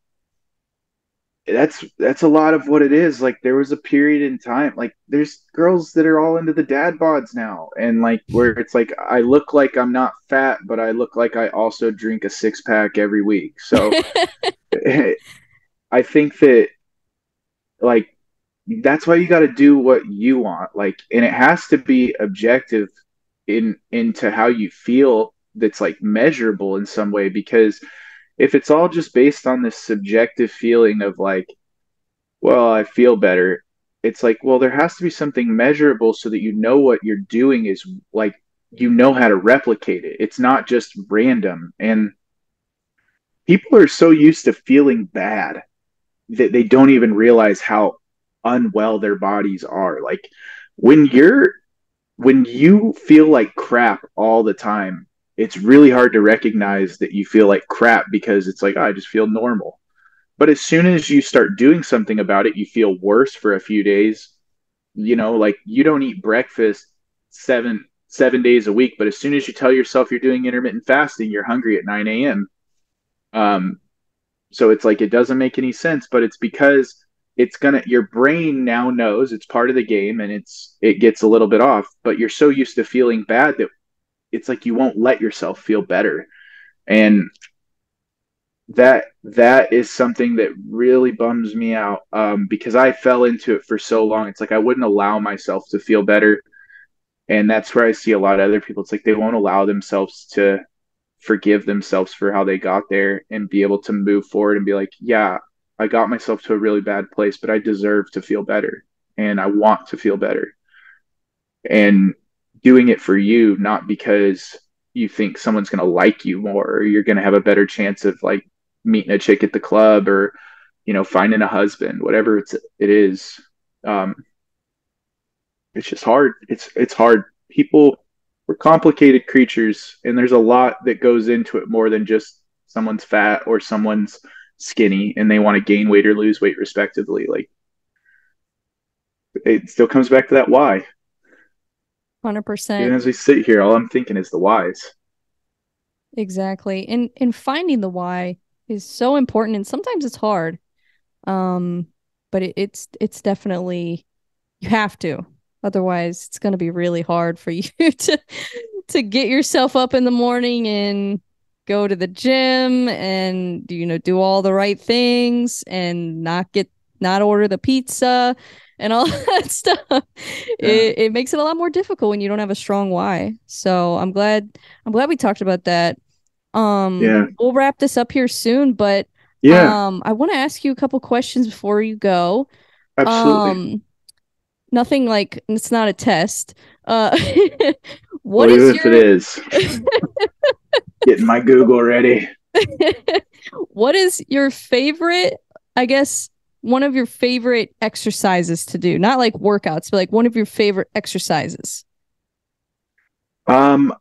that's that's a lot of what it is. Like there was a period in time, like there's girls that are all into the dad bods now, and like where it's like I look like I'm not fat, but I look like I also drink a six pack every week. So I think that like that's why you got to do what you want like and it has to be objective in into how you feel that's like measurable in some way because if it's all just based on this subjective feeling of like well I feel better it's like well there has to be something measurable so that you know what you're doing is like you know how to replicate it it's not just random and people are so used to feeling bad that they don't even realize how unwell their bodies are. Like when you're when you feel like crap all the time, it's really hard to recognize that you feel like crap because it's like, oh, I just feel normal. But as soon as you start doing something about it, you feel worse for a few days. You know, like you don't eat breakfast seven seven days a week, but as soon as you tell yourself you're doing intermittent fasting, you're hungry at 9 a.m. Um, so it's like it doesn't make any sense, but it's because it's gonna your brain now knows it's part of the game and it's it gets a little bit off, but you're so used to feeling bad that it's like you won't let yourself feel better. And that that is something that really bums me out um, because I fell into it for so long. It's like I wouldn't allow myself to feel better, and that's where I see a lot of other people. It's like they won't allow themselves to forgive themselves for how they got there and be able to move forward and be like, yeah, I got myself to a really bad place, but I deserve to feel better and I want to feel better. And doing it for you, not because you think someone's going to like you more or you're going to have a better chance of like meeting a chick at the club or, you know, finding a husband, whatever it's, it is. Um, it's just hard. It's, it's hard. People, we're complicated creatures and there's a lot that goes into it more than just someone's fat or someone's skinny and they want to gain weight or lose weight respectively like it still comes back to that why 100%. even as we sit here all i'm thinking is the whys Exactly. And and finding the why is so important and sometimes it's hard. Um but it, it's it's definitely you have to. Otherwise it's going to be really hard for you to to get yourself up in the morning and go to the gym and you know do all the right things and not get not order the pizza and all that stuff. It it makes it a lot more difficult when you don't have a strong why. So I'm glad I'm glad we talked about that. Um Yeah. we'll wrap this up here soon, but yeah um I want to ask you a couple questions before you go. absolutely Um nothing like it's not a test. Uh Well, what is even if your it is getting my google ready what is your favorite, I guess, one of your favorite exercises to do? Not like workouts, but like one of your favorite exercises. Um,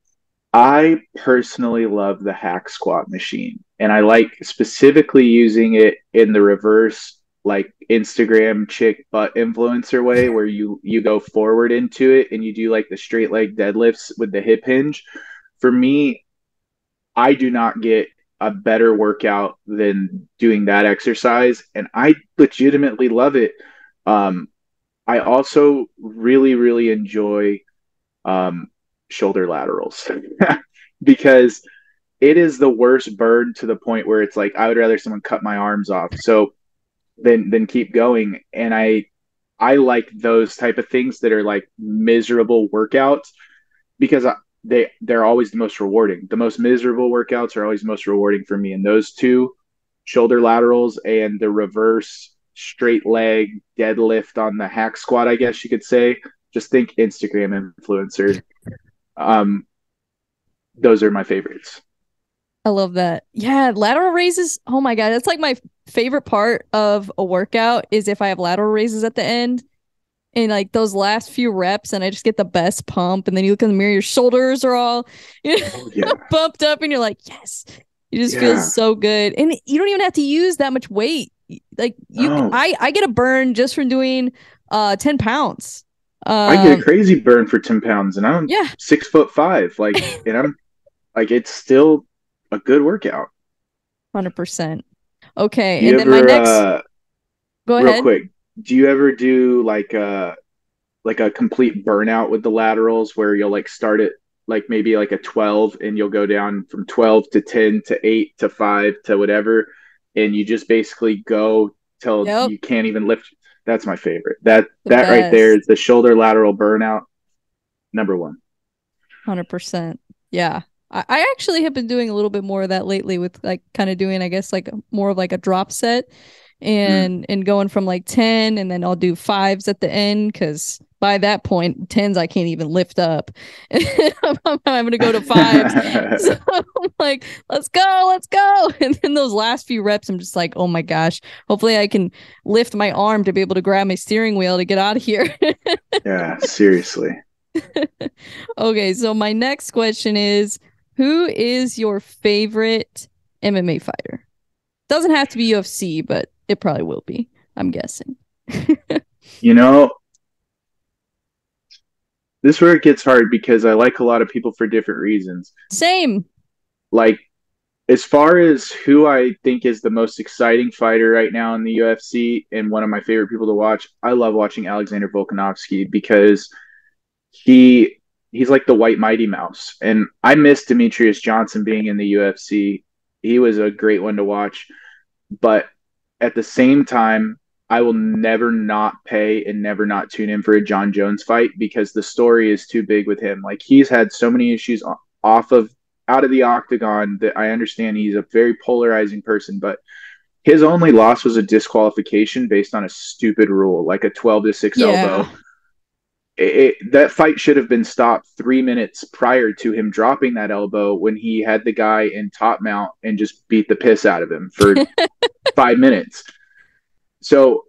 I personally love the hack squat machine, and I like specifically using it in the reverse, like Instagram chick butt influencer way, where you you go forward into it and you do like the straight leg deadlifts with the hip hinge. For me, I do not get a better workout than doing that exercise, and I legitimately love it. Um, I also really, really enjoy um, shoulder laterals because it is the worst burn to the point where it's like I would rather someone cut my arms off so than than keep going. And I I like those type of things that are like miserable workouts because I, they they're always the most rewarding. The most miserable workouts are always most rewarding for me. And those two shoulder laterals and the reverse straight leg deadlift on the hack squat, I guess you could say. Just think Instagram influencer. Um, those are my favorites. I love that. Yeah, lateral raises. Oh my god, that's like my favorite part of a workout is if I have lateral raises at the end and like those last few reps and I just get the best pump and then you look in the mirror your shoulders are all you know, oh, yeah. pumped up and you're like yes. You just yeah. feel so good. And you don't even have to use that much weight. Like you. I I get a burn just from doing uh 10 pounds. Um, I get a um, crazy burn for 10 pounds and I'm yeah. six foot five like and I'm like it's still a good workout. 100% okay and ever, then my next uh, go real ahead. quick do you ever do like a like a complete burnout with the laterals where you'll like start it like maybe like a 12 and you'll go down from 12 to 10 to 8 to 5 to whatever and you just basically go till you can't even lift? That's my favorite. That the that best. right there is the shoulder lateral burnout number one. 100% yeah. I, I actually have been doing a little bit more of that lately with like kind of doing i guess like more of like a drop set. And mm. and going from like 10 and then I'll do fives at the end because by that 10s I can't even lift up. I'm, I'm gonna go to fives. So I'm like let's go let's go. And then those last few reps I'm just like oh my gosh. Hopefully I can lift my arm to be able to grab my steering wheel to get out of here. Yeah seriously. Okay so my next question is who is your favorite MMA fighter? Doesn't have to be UFC but it probably will be. I'm guessing. you know, this is where it gets hard because I like a lot of people for different reasons. Same. Like, as far as who I think is the most exciting fighter right now in the UFC and one of my favorite people to watch, I love watching Alexander Volkanovski because he he's like the white mighty mouse. And I miss Demetrious Johnson being in the UFC. He was a great one to watch. But at the same time, I will never not pay and never not tune in for a Jon Jones fight because the story is too big with him. Like he's had so many issues off of out of the octagon that I understand he's a very polarizing person, but his only loss was a disqualification based on a stupid rule, like a 12 to 6 yeah. elbow. It, it, that fight should have been stopped three minutes prior to him dropping that elbow when he had the guy in top mount and just beat the piss out of him for five minutes. So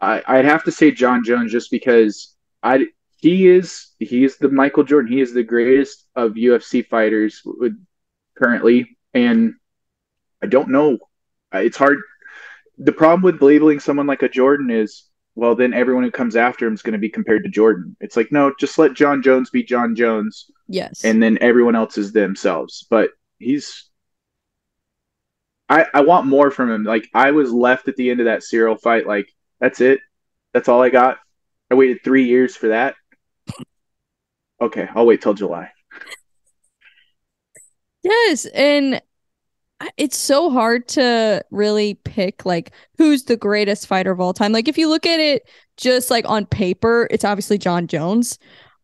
I, I'd have to say Jon Jones just because I he is he is the Michael Jordan. He is the greatest of UFC fighters currently, and I don't know. It's hard. The problem with labeling someone like a Jordan is, well, then everyone who comes after him is going to be compared to Jordan. It's like, no, just let Jon Jones be Jon Jones. Yes. And then everyone else is themselves. But he's I, I want more from him. Like I was left at the end of that Ciryl fight, like that's it. That's all I got. I waited three years for that. Okay, I'll wait till July. Yes, and it's so hard to really pick like who's the greatest fighter of all time. Like if you look at it just like on paper, it's obviously Jon Jones.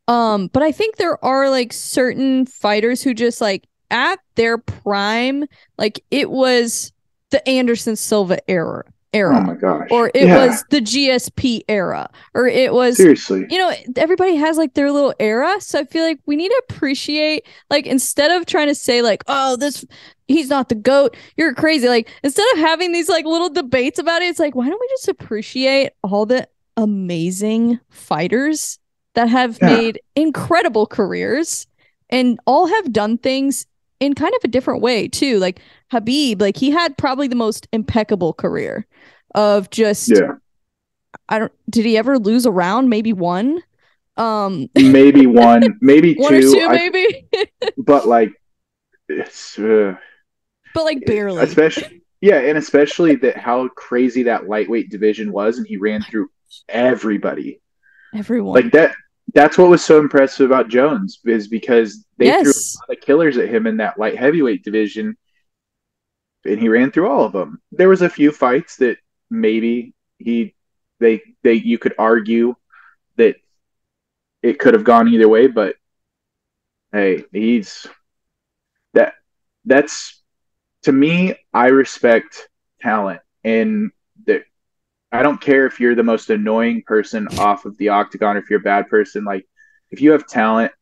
Um, but I think there are like certain fighters who just like at their prime, like it was the Anderson Silva era. Era. Oh my gosh. Or it yeah. was the GSP era. Or it was Seriously. You know, everybody has like their little era. So I feel like we need to appreciate like instead of trying to say like, oh, this he's not the goat. You're crazy. Like instead of having these like little debates about it, it's like why don't we just appreciate all the amazing fighters that have Yeah. made incredible careers and all have done things in kind of a different way too. Like Khabib, like he had probably the most impeccable career of just Yeah. I don't did he ever lose a round? Maybe one. Um Maybe one, maybe one or two, two I- maybe. but like, it's, uh, but like eh, barely. especially yeah, and especially that how crazy that lightweight division was, and he ran through everybody. Everyone. Like that. That's what was so impressive about Jones is because they threw a lot of killers at him in that light heavyweight division, and he ran through all of them. There was a few fights that maybe he they they you could argue that it could have gone either way, but hey, he's that that's to me. I respect talent, and that I don't care if you're the most annoying person off of the octagon, or if you're a bad person. Like if you have talent,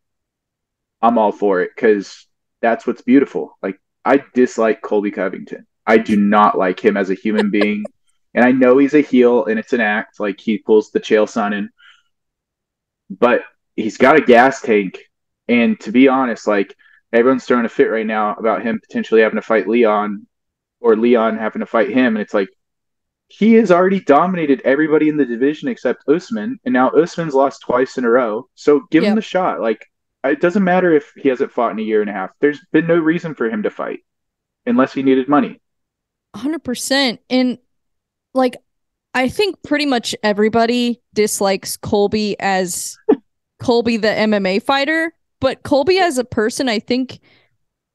I'm all for it because that's what's beautiful. Like I dislike Colby Covington. I do not like him as a human being. And I know he's a heel and it's an act, like he pulls the Chael Sonnen. But he's got a gas tank. And to be honest, like everyone's throwing a fit right now about him potentially having to fight Leon or Leon having to fight him. And it's like he has already dominated everybody in the division except Usman. And now Usman's lost twice in a row. So give him the shot. Like it doesn't matter if he hasn't fought in a year and a half. There's been no reason for him to fight unless he needed money. Hundred percent. And like I think pretty much everybody dislikes Colby as Colby the MMA fighter, but Colby as a person, I think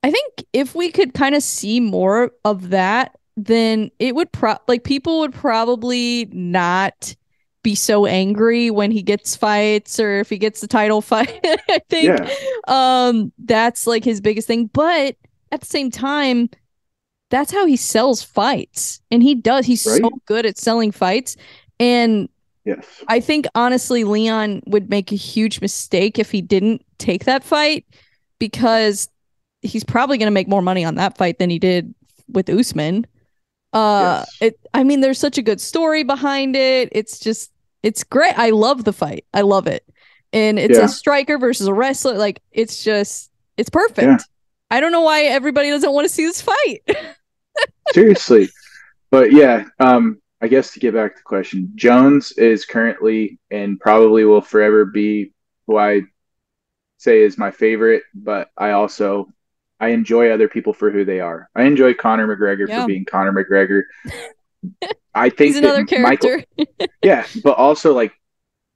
I think if we could kind of see more of that, then it would pro like people would probably not be so angry when he gets fights or if he gets the title fight. I think Yeah. um that's like his biggest thing, but at the same time that's how he sells fights. And he does. He's so good at selling fights. And Yes. I think honestly, Leon would make a huge mistake if he didn't take that fight because he's probably going to make more money on that fight than he did with Usman. Uh, Yes. it. I mean, there's such a good story behind it. It's just, it's great. I love the fight. I love it, and it's Yeah. a striker versus a wrestler. Like, it's just, it's perfect. Yeah. I don't know why everybody doesn't want to see this fight. Seriously. But yeah, um, I guess to get back to the question, Jones is currently and probably will forever be who I say is my favorite, but I also I enjoy other people for who they are. I enjoy Conor McGregor Yeah. for being Conor McGregor. I think He's another that Michael, yeah, but also like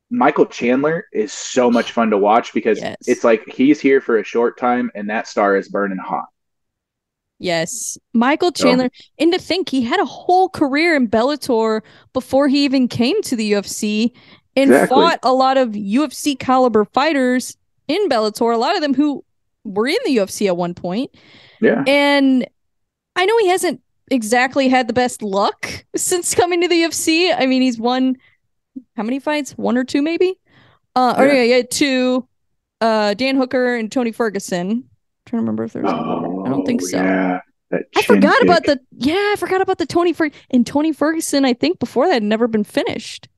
Michael Chandler is so much fun to watch because Yes. it's like he's here for a short time and that star is burning hot. Yes. Michael Chandler. And to think he had a whole career in Bellator before he even came to the UFC and Exactly. fought a lot of UFC caliber fighters in Bellator, a lot of them who were in the UFC at one point. Yeah. And I know he hasn't exactly had the best luck since coming to the UFC. I mean, he's won how many fights? One or two, maybe? Uh, or Yeah. yeah, yeah, two. Uh, Dan Hooker and Tony Ferguson. trying to remember if there's one I don't think Oh, so. Yeah. I forgot about the yeah, I forgot about the Tony Fer and Tony Ferguson. I think before that had never been finished,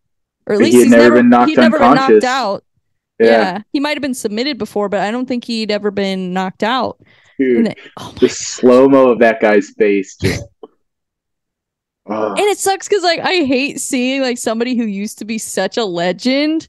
or at least had he's never never been knocked he'd never been knocked out. Yeah. Yeah. he might have been submitted before, but I don't think he'd ever been knocked out. Dude, then, oh the slow mo of that guy's face just. Oh, and it sucks because like I hate seeing like somebody who used to be such a legend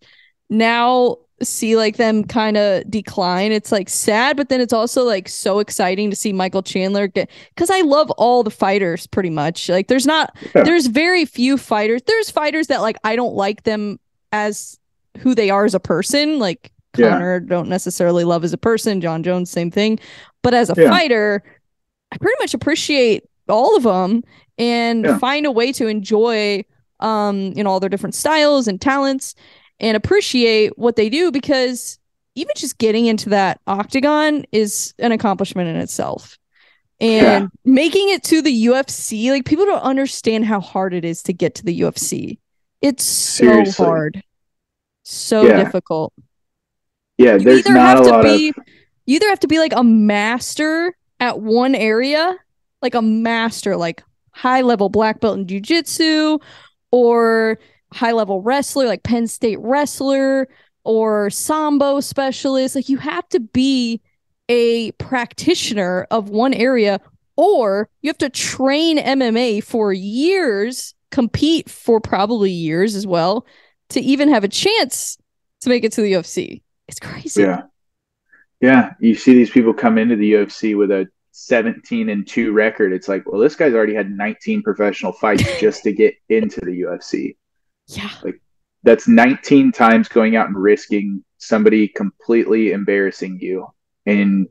now see like them kind of decline. It's like sad, but then it's also like so exciting to see Michael Chandler get because I love all the fighters pretty much. Like there's not Yeah. there's very few fighters. There's fighters that like I don't like them as who they are as a person. Like Yeah. Don't necessarily love as a person. Jon Jones, same thing. But as a Yeah. fighter, I pretty much appreciate all of them and find a way to enjoy um you know all their different styles and talents and appreciate what they do because even just getting into that octagon is an accomplishment in itself and making it to the UFC like people don't understand how hard it is to get to the UFC it's so Seriously. hard so Yeah. difficult yeah, you there's either not have a to lot be of. you either have to be like a master at one area like a master, like high level black belt in jujitsu or high level wrestler, like Penn State wrestler or sambo specialist. Like you have to be a practitioner of one area or you have to train MMA for years, compete for probably years as well to even have a chance to make it to the UFC. It's crazy. Yeah. Yeah. You see these people come into the UFC with a 17 and 2 record. It's like, well, this guy's already had 19 professional fights just to get into the UFC. Yeah. Like that's 19 times going out and risking somebody completely embarrassing you and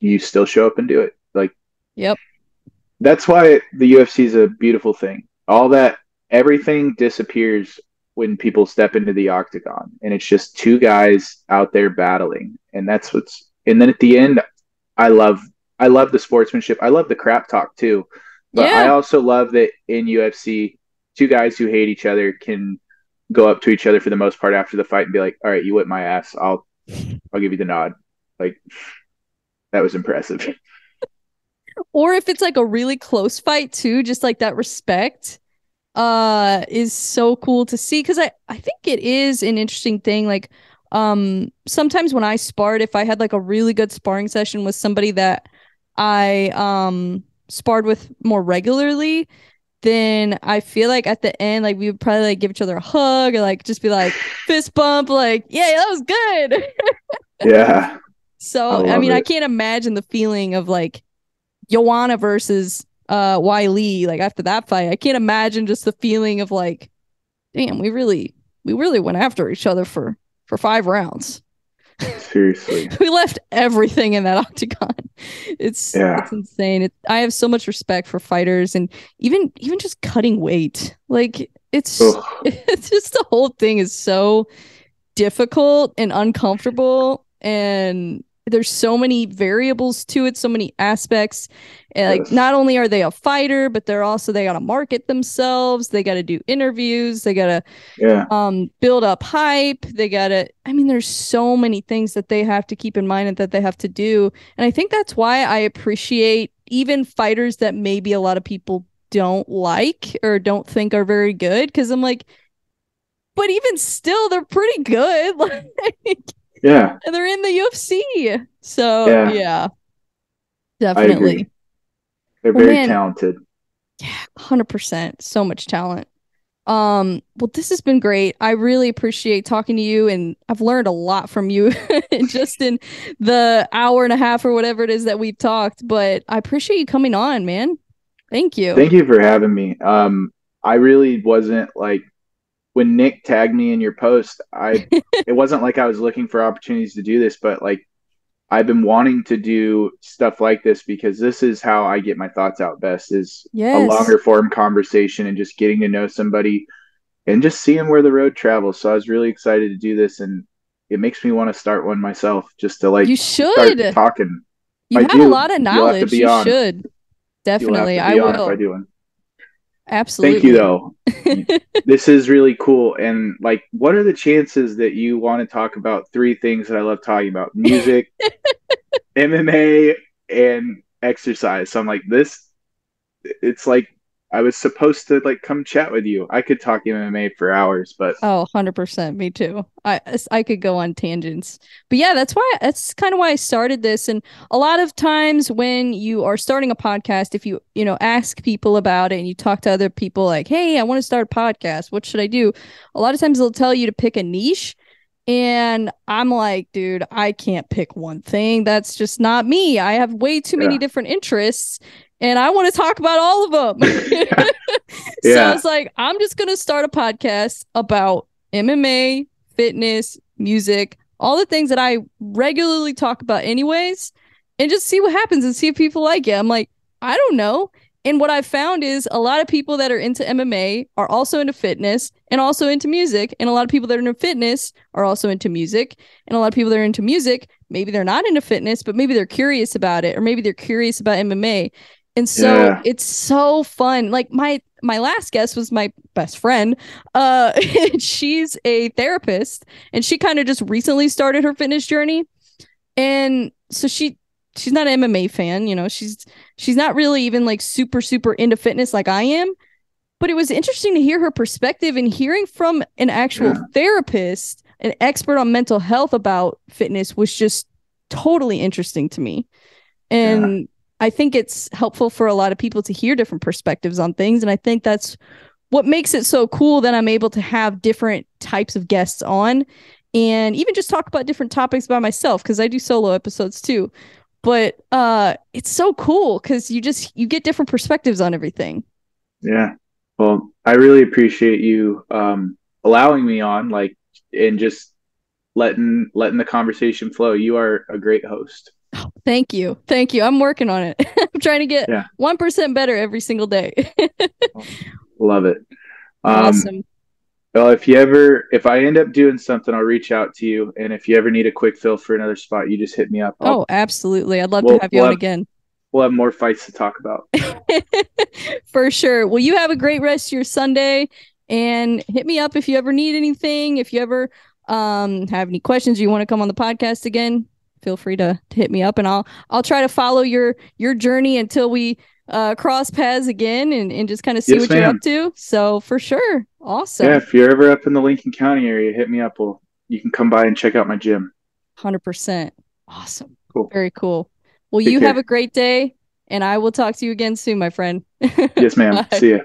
you still show up and do it. Like Yep. That's why the UFC is a beautiful thing. All that everything disappears when people step into the octagon and it's just two guys out there battling and that's what's and then at the end I love I love the sportsmanship. I love the crap talk too. But Yeah. I also love that in UFC two guys who hate each other can go up to each other for the most part after the fight and be like, "All right, you whip my ass. I'll I'll give you the nod." Like that was impressive. or if it's like a really close fight too just like that respect uh is so cool to see because i i think it is an interesting thing like um sometimes when i sparred if i had like a really good sparring session with somebody that i um sparred with more regularly then i feel like at the end like we would probably like give each other a hug or like just be like fist bump like yeah that was good yeah. so I I, mean, I can't imagine the feeling of like Joanna versus uh Weili. Like after that fight, I can't imagine just the feeling of like, damn, we really, we really went after each other for for five rounds. Seriously. We left everything in that octagon. It's Yeah. it's insane. It, I have so much respect for fighters and even even just cutting weight. Like it's Ugh. it's just the whole thing is so difficult and uncomfortable and there's so many variables to it so many aspects like Yes. not only are they a fighter but they're also they got to market themselves they got to do interviews they got to Yeah. um build up hype they got to i mean there's so many things that they have to keep in mind and that they have to do and i think that's why i appreciate even fighters that maybe a lot of people don't like or don't think are very good because i'm like but even still they're pretty good like Yeah. and they're in the ufc so Yeah. yeah, definitely. They're very man. talented. Hundred percent, so much talent. Um, well, this has been great. I really appreciate talking to you, and I've learned a lot from you just in the hour and a half or whatever it is that we've talked. But I appreciate you coming on, man. Thank you. Thank you for having me. Um, I really wasn't like when Nick tagged me in your post, I it wasn't like I was looking for opportunities to do this, but like I've been wanting to do stuff like this because this is how I get my thoughts out best is a longer form conversation and just getting to know somebody and just seeing where the road travels. So I was really excited to do this and it makes me want to start one myself just to like you start should. talking. You I have a lot of You'll have to knowledge. You on. should. Definitely. I be on if will. I do one. Absolutely. Thank you though. this is really cool. And like, what are the chances that you want to talk about three things that I love talking about? Music, MMA, and exercise. So I'm like, this it's like I was supposed to like come chat with you. I could talk MMA for hours, but Oh, 100%. Me too. I I could go on tangents. But yeah, that's why that's kind of why I started this and a lot of times when you are starting a podcast if you, you know, ask people about it and you talk to other people like, "Hey, I want to start a podcast. What should I do?" A lot of times they'll tell you to pick a niche and I'm like, dude, I can't pick one thing. That's just not me. I have way too many Yeah. different interests and I want to talk about all of them. so Yeah. I was like, I'm just going to start a podcast about MMA, fitness, music, all the things that I regularly talk about, anyways, and just see what happens and see if people like it. I'm like, I don't know. And what I've found is a lot of people that are into MMA are also into fitness and also into music. And a lot of people that are into fitness are also into music. And a lot of people that are into music, maybe they're not into fitness, but maybe they're curious about it, or maybe they're curious about MMA. And so Yeah. it's so fun. Like my my last guest was my best friend. Uh she's a therapist and she kind of just recently started her fitness journey. And so she she's not an MMA fan, you know. She's she's not really even like super super into fitness like I am. But it was interesting to hear her perspective and hearing from an actual yeah. therapist, an expert on mental health about fitness was just totally interesting to me. And yeah. I think it's helpful for a lot of people to hear different perspectives on things and I think that's what makes it so cool that I'm able to have different types of guests on and even just talk about different topics by myself because I do solo episodes too. But uh it's so cool because you just you get different perspectives on everything. Yeah. Well i really appreciate you um allowing me on like and just letting letting the conversation flow. You are a great host thank you thank you i'm working on it i'm trying to get yeah. 1% better every single day love it um, awesome well, if you ever, if I end up doing something, I'll reach out to you. And if you ever need a quick fill for another spot, you just hit me up. I'll, oh, absolutely. I'd love we'll, to have you we'll on have, again. We'll have more fights to talk about. for sure. Well, you have a great rest of your Sunday and hit me up if you ever need anything. If you ever um, have any questions or you want to come on the podcast again, feel free to, to hit me up and I'll, I'll try to follow your, your journey until we uh, cross paths again and, and just kind of see yes, what ma'am. you're up to. So for sure. Awesome. Yeah, if you're ever up in the Lincoln County area, hit me up. Well, you can come by and check out my gym. 100%. Awesome. Cool. Very cool. Well, Take you care. have a great day and I will talk to you again soon, my friend. yes, ma'am. See ya.